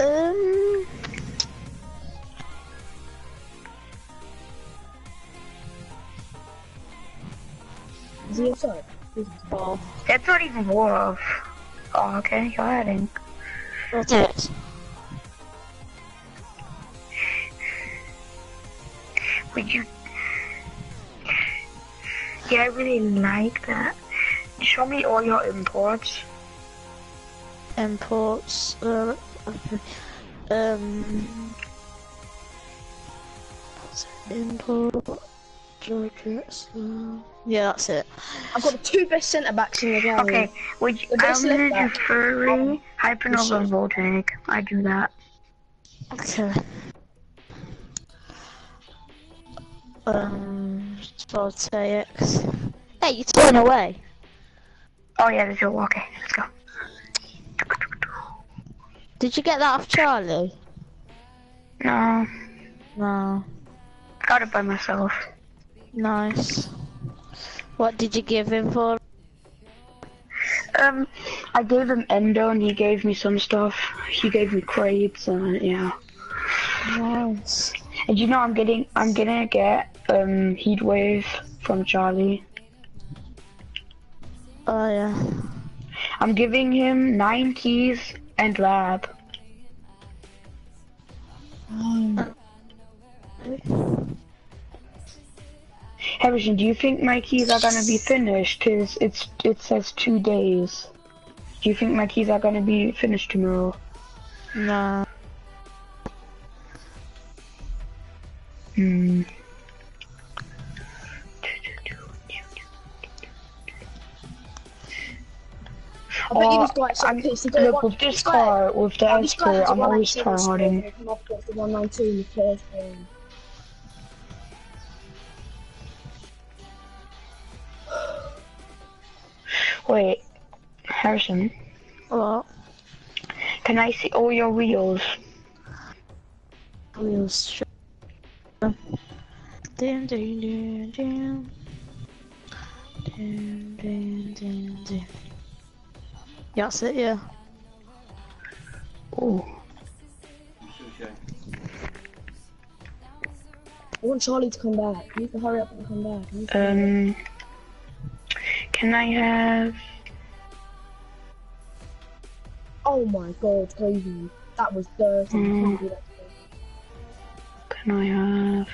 Um. Is he outside? Oh, that's not even worth. Oh, okay, you're adding. what's it? Would you? Yeah, I really like that. Show me all your imports. Imports. Uh, okay. [laughs] Um. Import. Georgia. So, yeah, that's it. I've got the two best centre backs in the game. Okay, would you, The best I'm gonna left do. Furry, Hypernova, and Voltaic. I do that. Okay. Um, Voltaic. Hey, you turn away. Oh yeah, there's your okay. Let's go. Did you get that off Charlie? No, No. got it by myself. Nice. What did you give him for? Um, I gave him Endo and he gave me some stuff. He gave me crates and yeah. Nice. And you know I'm getting I'm gonna get um Heatwave from Charlie. Oh yeah. I'm giving him nine keys and lab. Harrison, do you think my keys are gonna be finished? Cause it's it says two days. Do you think my keys are gonna be finished tomorrow? No. Hmm. I bet you Oh, this guy is so I'm- He got look, one- with this this guy- car, with the Oh, this guy S4, has a I'm always 197 score, tryharding. and come off the 192 in the first game. Wait, Harrison, What? can I see all your wheels? Wheels. Dim, dim, dim, dim. Dim, dim, dim, dim. Yeah, that's it, yeah. Oh. I want Charlie to come back. You need to hurry up and come back. You need to- Um. Can I have? Oh my god, crazy. That was dirty. Mm. can't do that to me. Can I have?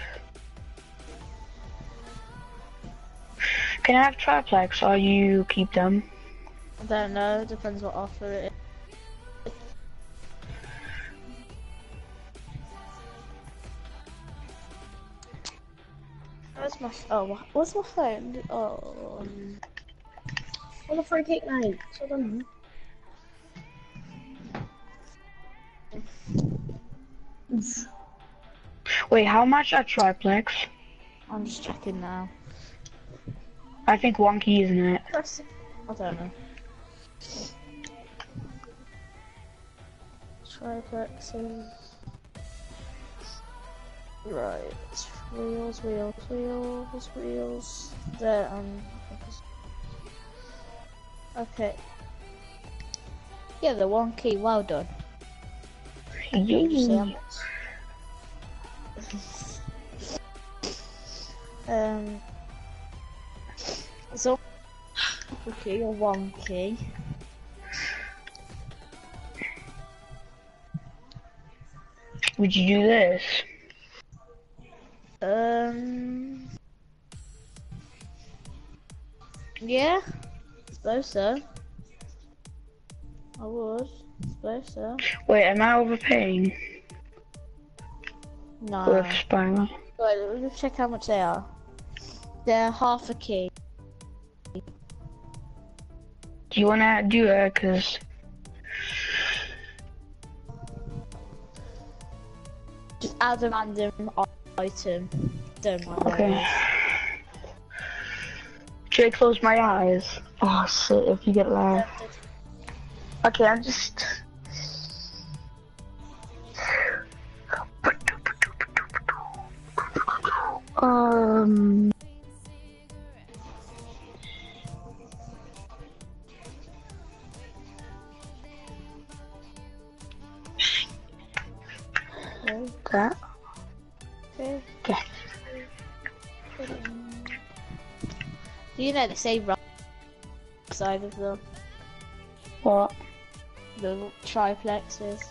Can I have triplex or you keep them? I don't know, depends what offer it is. Where's my f- oh wha- where's my phone? Oh um, What a free kick, mate. So done. Oof. Wait, how much are triplex? I'm just checking now. I think one key, isn't it. I don't know. Triplexes. Right. Wheels, wheels, wheels, wheels. There, um. Okay. Yeah, the one key. Well done. See how Yay. um. So. Okay, or one key. Would you do this? Um. Yeah, suppose so. I would. Suppose so. Wait, am I overpaying No. with Spyro? Wait, let me check how much they are. They're half a key. Do you wanna do it? Cause add a random item. Don't mind. okay. Should I close my eyes? Oh shit! If you get loud. Okay, I'm just. Um. Know they say right side of the What? the triplexes?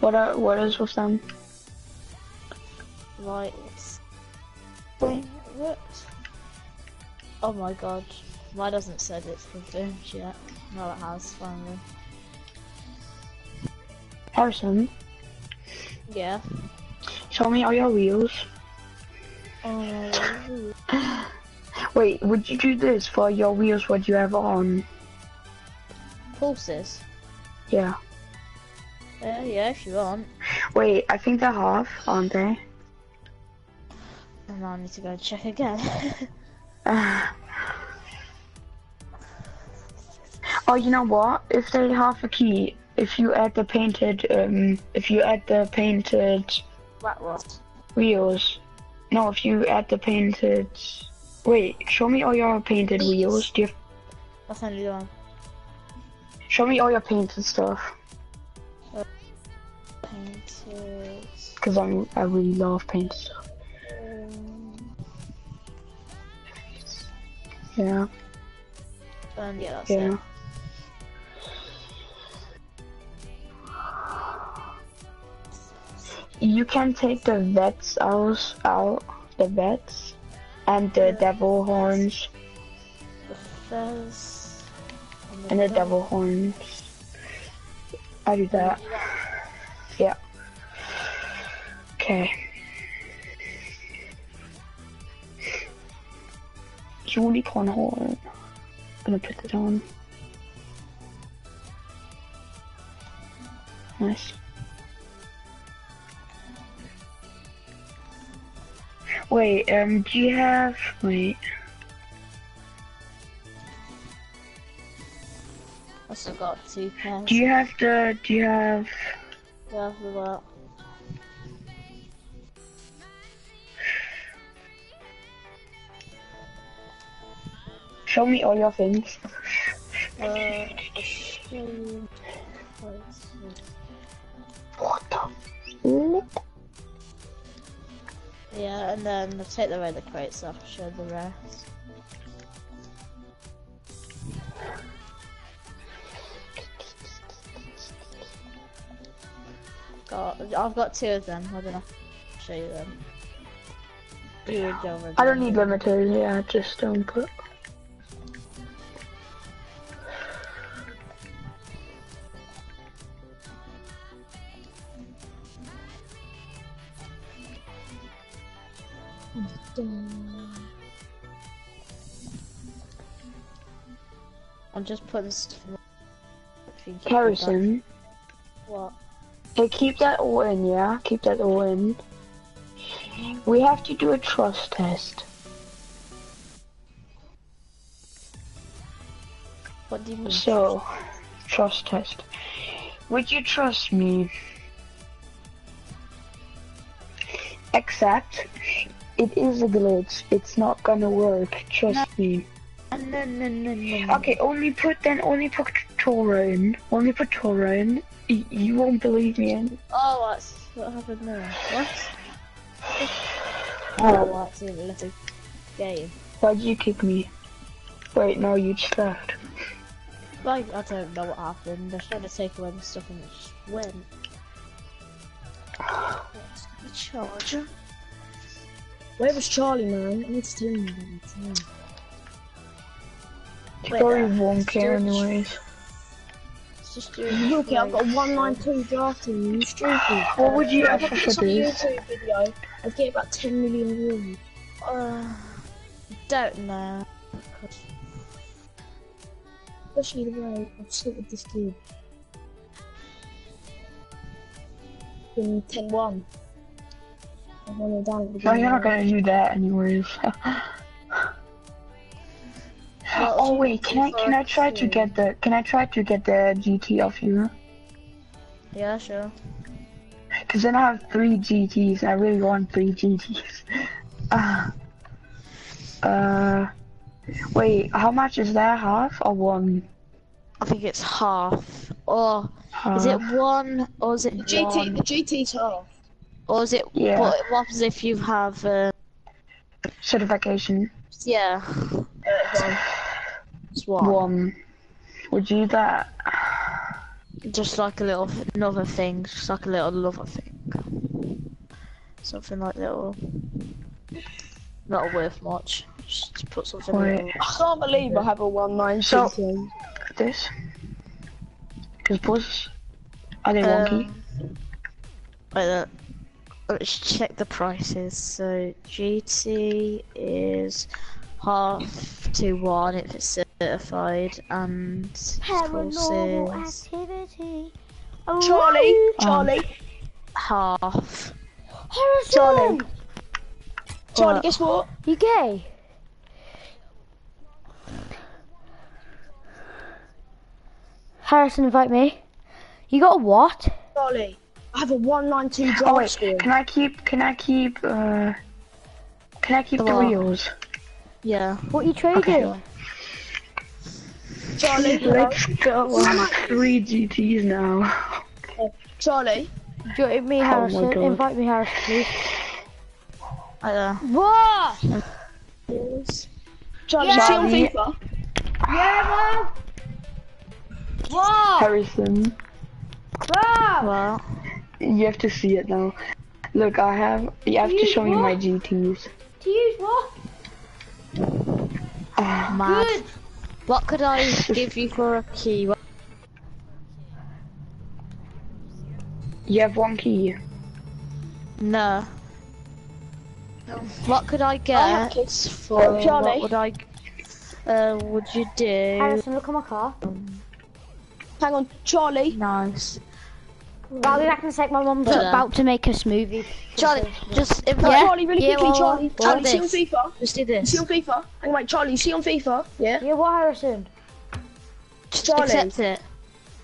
What are, what is with them? Right. What? Oh my god. Mine doesn't said it's confirmed yet. No, it has, finally. Harrison, Yeah. show me all your wheels. Oh, [sighs] Wait, would you do this for your wheels? What you have on? pulses. Yeah. Yeah, yeah, if you want. Wait, I think they're half, aren't they? And I need to go check again. [laughs] oh, you know what? If they half a key, if you add the painted, um, if you add the painted what what? wheels, no, if you add the painted, wait, show me all your painted wheels. Do you That's the one. show me all your painted stuff? Painted. Cause I'm, I really love painted stuff. Um, Yeah, um, yeah, that's yeah. it. You can take the vets out, out the vets, and the devil horns, The fez. and the devil horns. I do that. Yeah. Okay. Unicorn horn. Gonna put it on. Nice. Wait, um, do you have... Wait. I still got two pairs. Do you have the... Do you have... Do you have the what? Show me all your things. Uh, what the? Yeah, and then I'll take the other crates off, show the rest. Got, I've got two of them. I don't know. Show you them. I don't need limiters, yeah, just don't put. I'm just putting stuff in. if you keep Harrison. What? hey, keep that all in, yeah? Keep that all in. We have to do a trust test. What do you mean? So, trust test. Would you trust me? Except, it is a glitch. It's not gonna work. Trust me. No, no, no, no, no. Okay, only put then only put Tora in. Only put Tora in. Y- you won't believe me. And Oh, what's what happened there? What? [sighs] Oh, what's in the little game? why'd you kick me? Wait, no, you just left. Like, I don't know what happened. They're trying to take away my stuff and it just went. [sighs] What's the charger? Where was Charlie, man? I need to tell him about my team. You probably uh, won't care anyways. It's just doing Look, I've got 192 drafting. You stupid. What would you If I offer put for this on a this? YouTube video, I'd get about 10 million views. Uh, don't know. Especially the way I've sorted this kid. In 10-1. I want to down at the No, you're not gonna do that anyways. [laughs] oh wait, can I can I try to get the can I try to get the GT off you? Yeah, sure. Cause then I have three GTs. I really want three GTs. Uh, [laughs] uh, wait, how much is that? Half or one? I think it's half. Or is it one? Or is it GT, one? the GT's half. Or is it? Yeah. What, what happens if you have? Uh, Certification. yeah. It's one. One. Would you do that? Just like a little another thing, just like a little lover thing. Something like little. Not worth much. Just put something. Wait. I can't believe I have a 192 So- team. This? Cause boys, are they wonky? Um, wait, uh, let's check the prices. So GT is half to one if it's certified, and Paranormal courses activity. Charlie, Ooh. Charlie, um, half. Harrison! Charlie. Charlie, What? guess what? You gay? Harrison, invite me. You got a what? Charlie, I have a 192 draft Oh wait, score. can I keep? Can I keep? Uh, can I keep the What? wheels? Yeah. What are you trading? Okay. Charlie, Let's go. Three GTs now. Charlie, Do you want me, Oh my Harrison? God. Invite me, Harrison, please. Uh, What? Charlie, you see on Charlie. FIFA? Yeah, man. What? Harrison, What? well, you have to see it now. Look, I have. You have to show me my GTs. To use what? Mad. Good. What could I [laughs] give you for a key? What- you have one key. No. What could I have get kids. for? Oh, Charlie. What would I? Uh, would you do? Harrison, look at my car. Hang on, Charlie. Nice. I'll be back in a sec. My mum's But, uh, about to make a smoothie. Charlie, just Yeah. invite. Charlie, really yeah, quickly, Charlie. well, Charlie, see on this. FIFA? Just do this. see on FIFA? Hang on, wait, Charlie, you see on FIFA? Yeah? Yeah, what, Harrison? Just Charlie. accept it.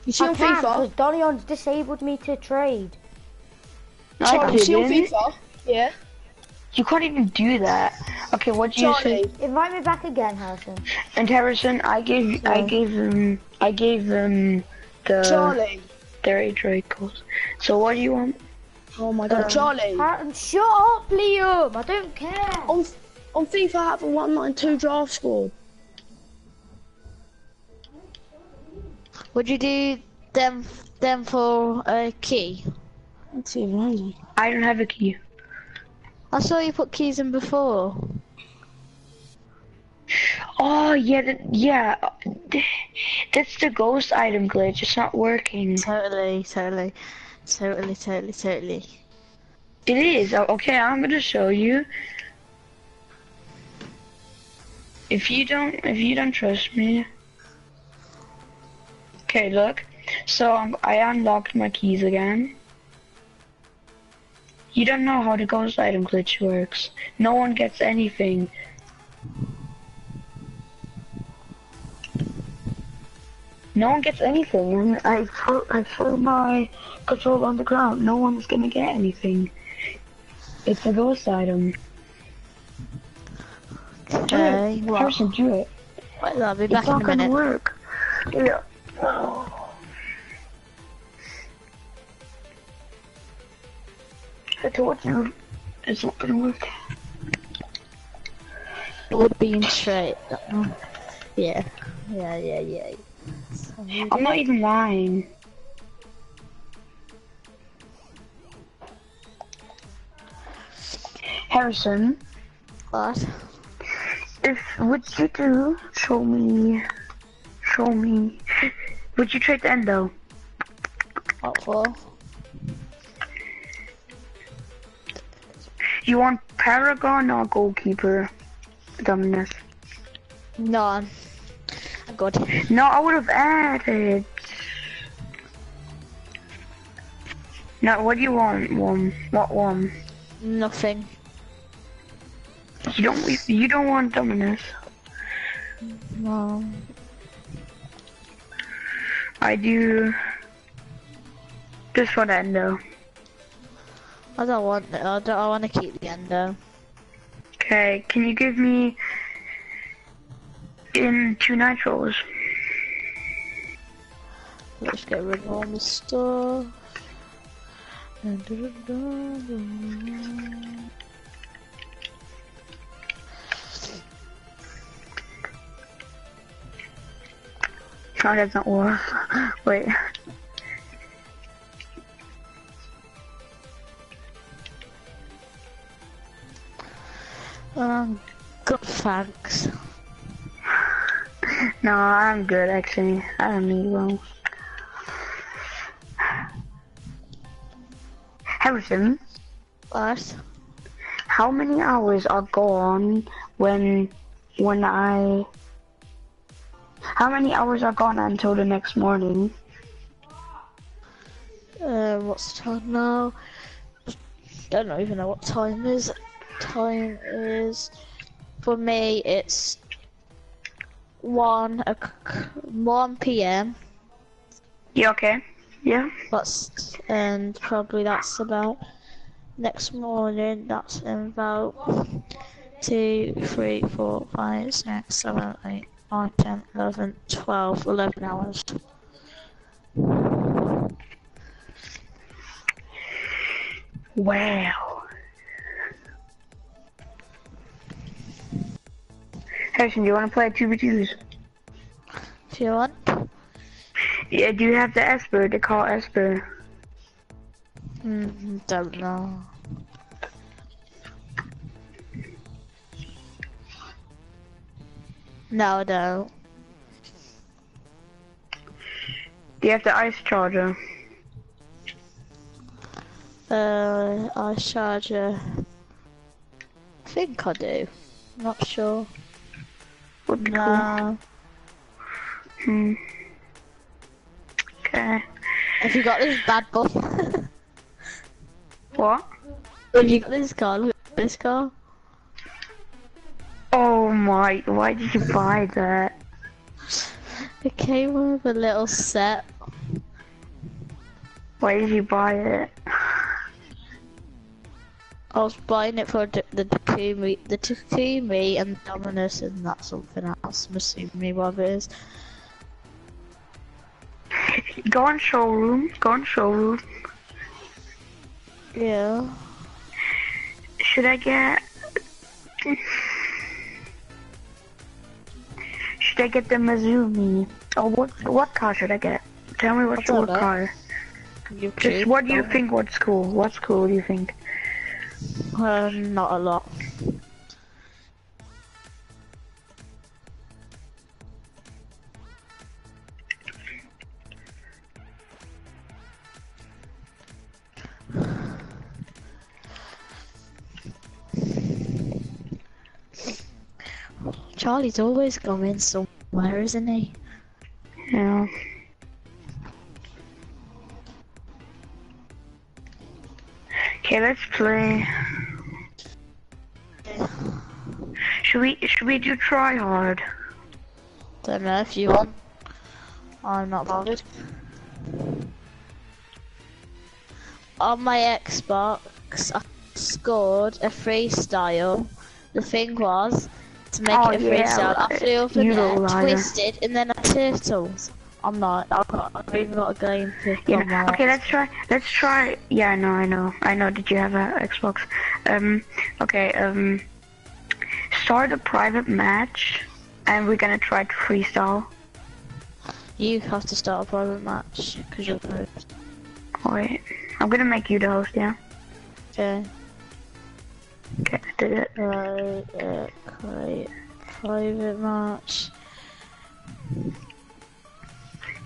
You see I on can't, FIFA? because Donion's disabled me to trade. No, Charlie, you see on. FIFA? Yeah? You can't even do that. Okay, what do you say? Charlie, Invite me back again, Harrison. And Harrison, I gave I gave them I gave them the Charlie. Their age Dracos. So what do you want? Oh my god, Um, Charlie. Har- shut up, Liam. I don't care. On on FIFA, I have a 192 draft squad. Would you do them them for a key? That's even. I don't have a key. I saw you put keys in before. Oh yeah, that, yeah. That's the ghost item glitch. It's not working. Totally, totally, totally, totally, totally. It is. Okay, I'm gonna show you. If you don't, if you don't trust me. Okay, look. So um, I unlocked my keys again. You don't know how the ghost item glitch works. No one gets anything. No one gets anything, and I throw, I throw my control on the ground. No one's gonna get anything. It's a ghost item. Do Okay, it. well, Harrison, do it. wait, I'll be It's back in not a gonna work. Yeah. I told you, it's not gonna work. It would be in straight. Yeah, yeah, yeah, yeah. I'm not even lying. Harrison, What? if would you do show me, show me, would you trade the endo? What for? You want Paragon or Goalkeeper? Dominus. None. God. No, I would have added. No, what do you want? One. What one? Nothing. You don't. You don't want Dominus. No. I do. Just for endo. I don't want. I don't. I want to keep the endo. Okay, can you give me in two nitros? Let's get rid of all the stuff. That's not work. [laughs] Wait. Um, good thanks. No, I'm good actually. I don't need one. Harrison, What? how many hours are gone when when I how many hours are gone until the next morning? Uh, what's the time now? Don't know, even know what time is. Time is for me. It's one one p.m. Yeah, okay. Yeah. That's and probably that's about next morning. That's about two, three, four, five, six, seven, eight, nine, ten, eleven, twelve, eleven hours. Wow. Harrison, do you want to play two v twos? If you want. Yeah, do you have the Esper, to call Esper? Mm, don't know. No, I don't. Do you have the ice charger? Uh, ice charger. I think I do. Not sure. Would be cool. No. Hmm. Okay. Have you got this bad boy? [laughs] What? Have you got this car? This car. Oh my, why did you buy that? [laughs] It came with a little set. Why did you buy it? I was buying it for the, the Takumi, the Takumi and Dominus, and that's something else. I'm assuming what it is. Go on showroom. Go on showroom. Yeah. Should I get? Should I get the Mizumi? Oh, what what car should I get? Tell me what's that? car. You Just what do you think? What's cool? What's cool? Do you think? Uh, not a lot. Charlie's always going somewhere, isn't he? Yeah. Okay, let's play. Should we should we do try hard? Don't know if you want. I'm not bothered. On my Xbox, I scored a freestyle. The thing was to make Oh, it a yeah, freestyle. I flew up in you the air, little liar. twisted, and then I turtles. I'm not. I've, even got a game pick. Yeah. Okay, let's try. Let's try. Yeah, I know, I know, I know. Did you have an Xbox? Um. Okay. Um. Start a private match, and we're gonna try to freestyle. You have to start a private match because you're the host. Wait. I'm gonna make you the host. Yeah. Okay. Okay. I did it. Right. Uh, create private match.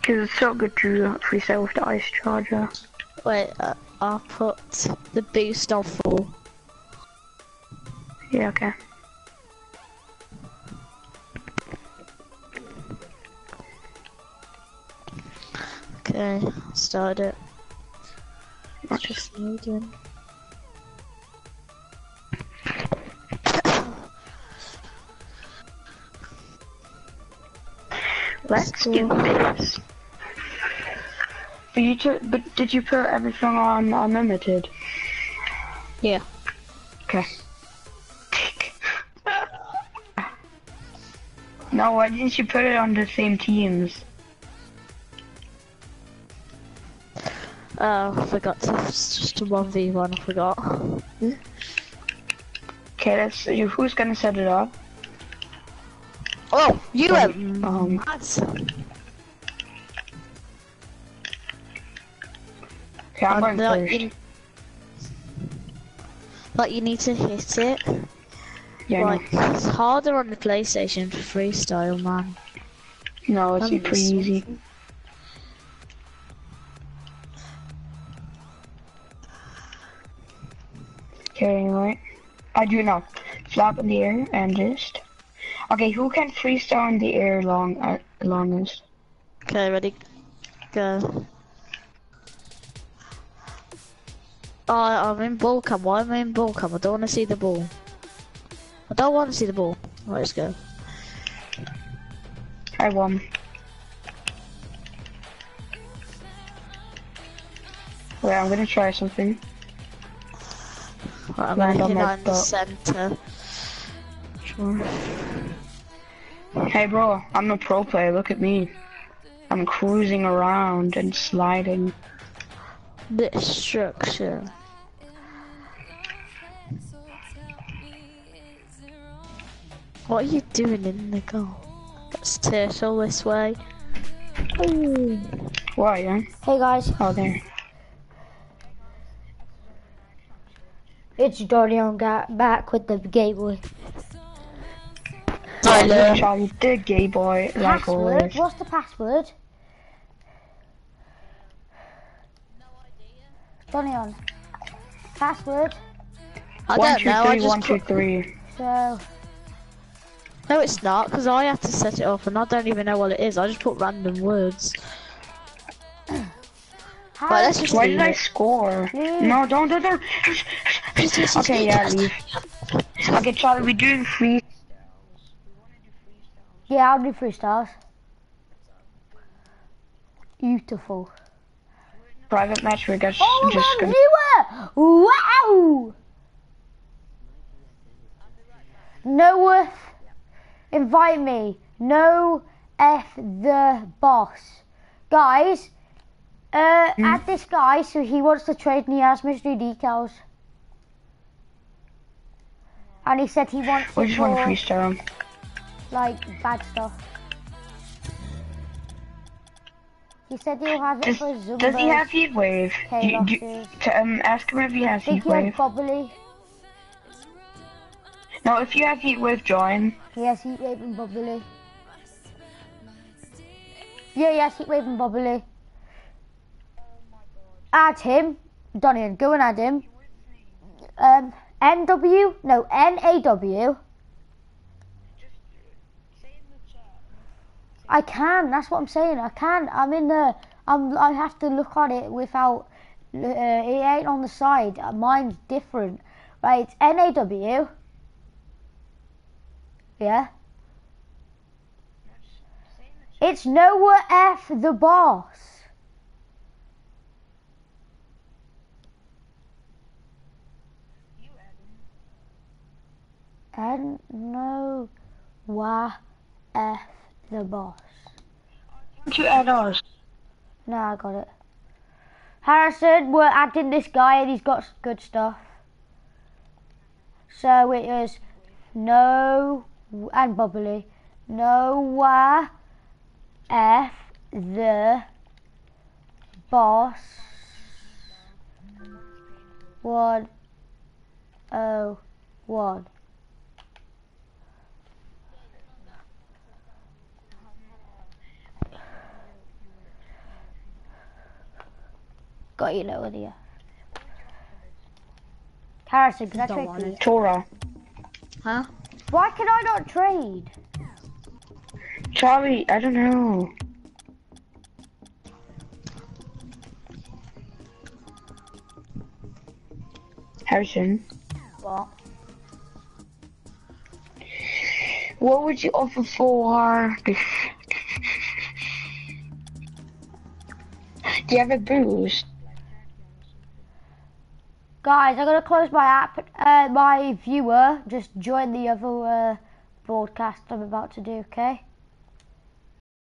Cause it's so good to freestyle with the ice charger. Wait. Uh, I'll put the boost on full. Yeah. Okay. Okay, start it. It's just loading. Let's do this. But you took, but did you put everything on unlimited? Yeah. Okay. No, why didn't you put it on the same teams? Oh, I forgot to. It's just a 1v1, I forgot. Okay, let's. you- Who's gonna set it up? Oh, you went um, mad. Okay, I'm Um, going first. you, like, you need to hit it. Yeah, like, it's harder on the PlayStation for freestyle, man. No, it's I'm pretty easy. Okay, right. I do know. Flap in the air and just. Okay, who can freestyle in the air long uh, longest? Okay, ready? Go. Oh, I'm in ball cam. Why am I in ball cam? I don't want to see the ball. I don't want to see the ball. Let's go. I won. Wait, I'm gonna try something. Right, I'm Land on my that in the butt. center. Sure. Hey bro, I'm a pro player, look at me. I'm cruising around and sliding. Destruction. What are you doing in the goal? Let's turtle this way. Ooh. Why, yeah? Hey guys, Oh, there. it's Dorian got back with the gay boy. Tyler. Charlie, the gay boy, like Password? always. What's the password? Johnny on. Password. I One, don't two, know. I just one, two, put... three. So, No, it's not because I have to set it up, and I don't even know what it is. I just put random words. how, Right, let's just Why leave did I score? Yeah. No, don't, don't, don't. okay, yeah, leave. Okay, Charlie, we're doing free. yeah, I'll do three stars. Beautiful. Private match, we're just, Oh, just man, gonna. viewer! Wow! Noah, invite me. No F the boss. Guys, uh, add this guy so he wants to trade and he has mystery decals. And he said he wants We it just want to freestyle. like, bad stuff. He said he'll have it Does, for Zombas. does he have heat wave? Okay, Do, do, to, um, ask him if he has I think heat he has bubbly. No, if you have heat wave, join. He has heat wave and bubbly. Yeah, yes, heat wave and bubbly. Add him. Donian, go and add him. Um, NW? No, NAW. I can, that's what I'm saying. I can. I'm in the. I'm. I have to look at it without. Uh, it ain't on the side. Mine's different. Right, it's NAW. Yeah. It's Noah F the boss. And Noah F the boss. Don't you add us? No, I got it. Harrison, we're adding this guy and he's got good stuff. So it is no and bubbly. Noah F the boss one oh one. Got you lower there. Harrison, can I Don't trade you? it. Huh? Why can I not trade? Charlie, I don't know. Harrison, What? what would you offer for this? Uh, [laughs] Do you have a boost? Guys, I'm gonna close my app. Uh, my viewer, just join the other uh, broadcast I'm about to do. Okay.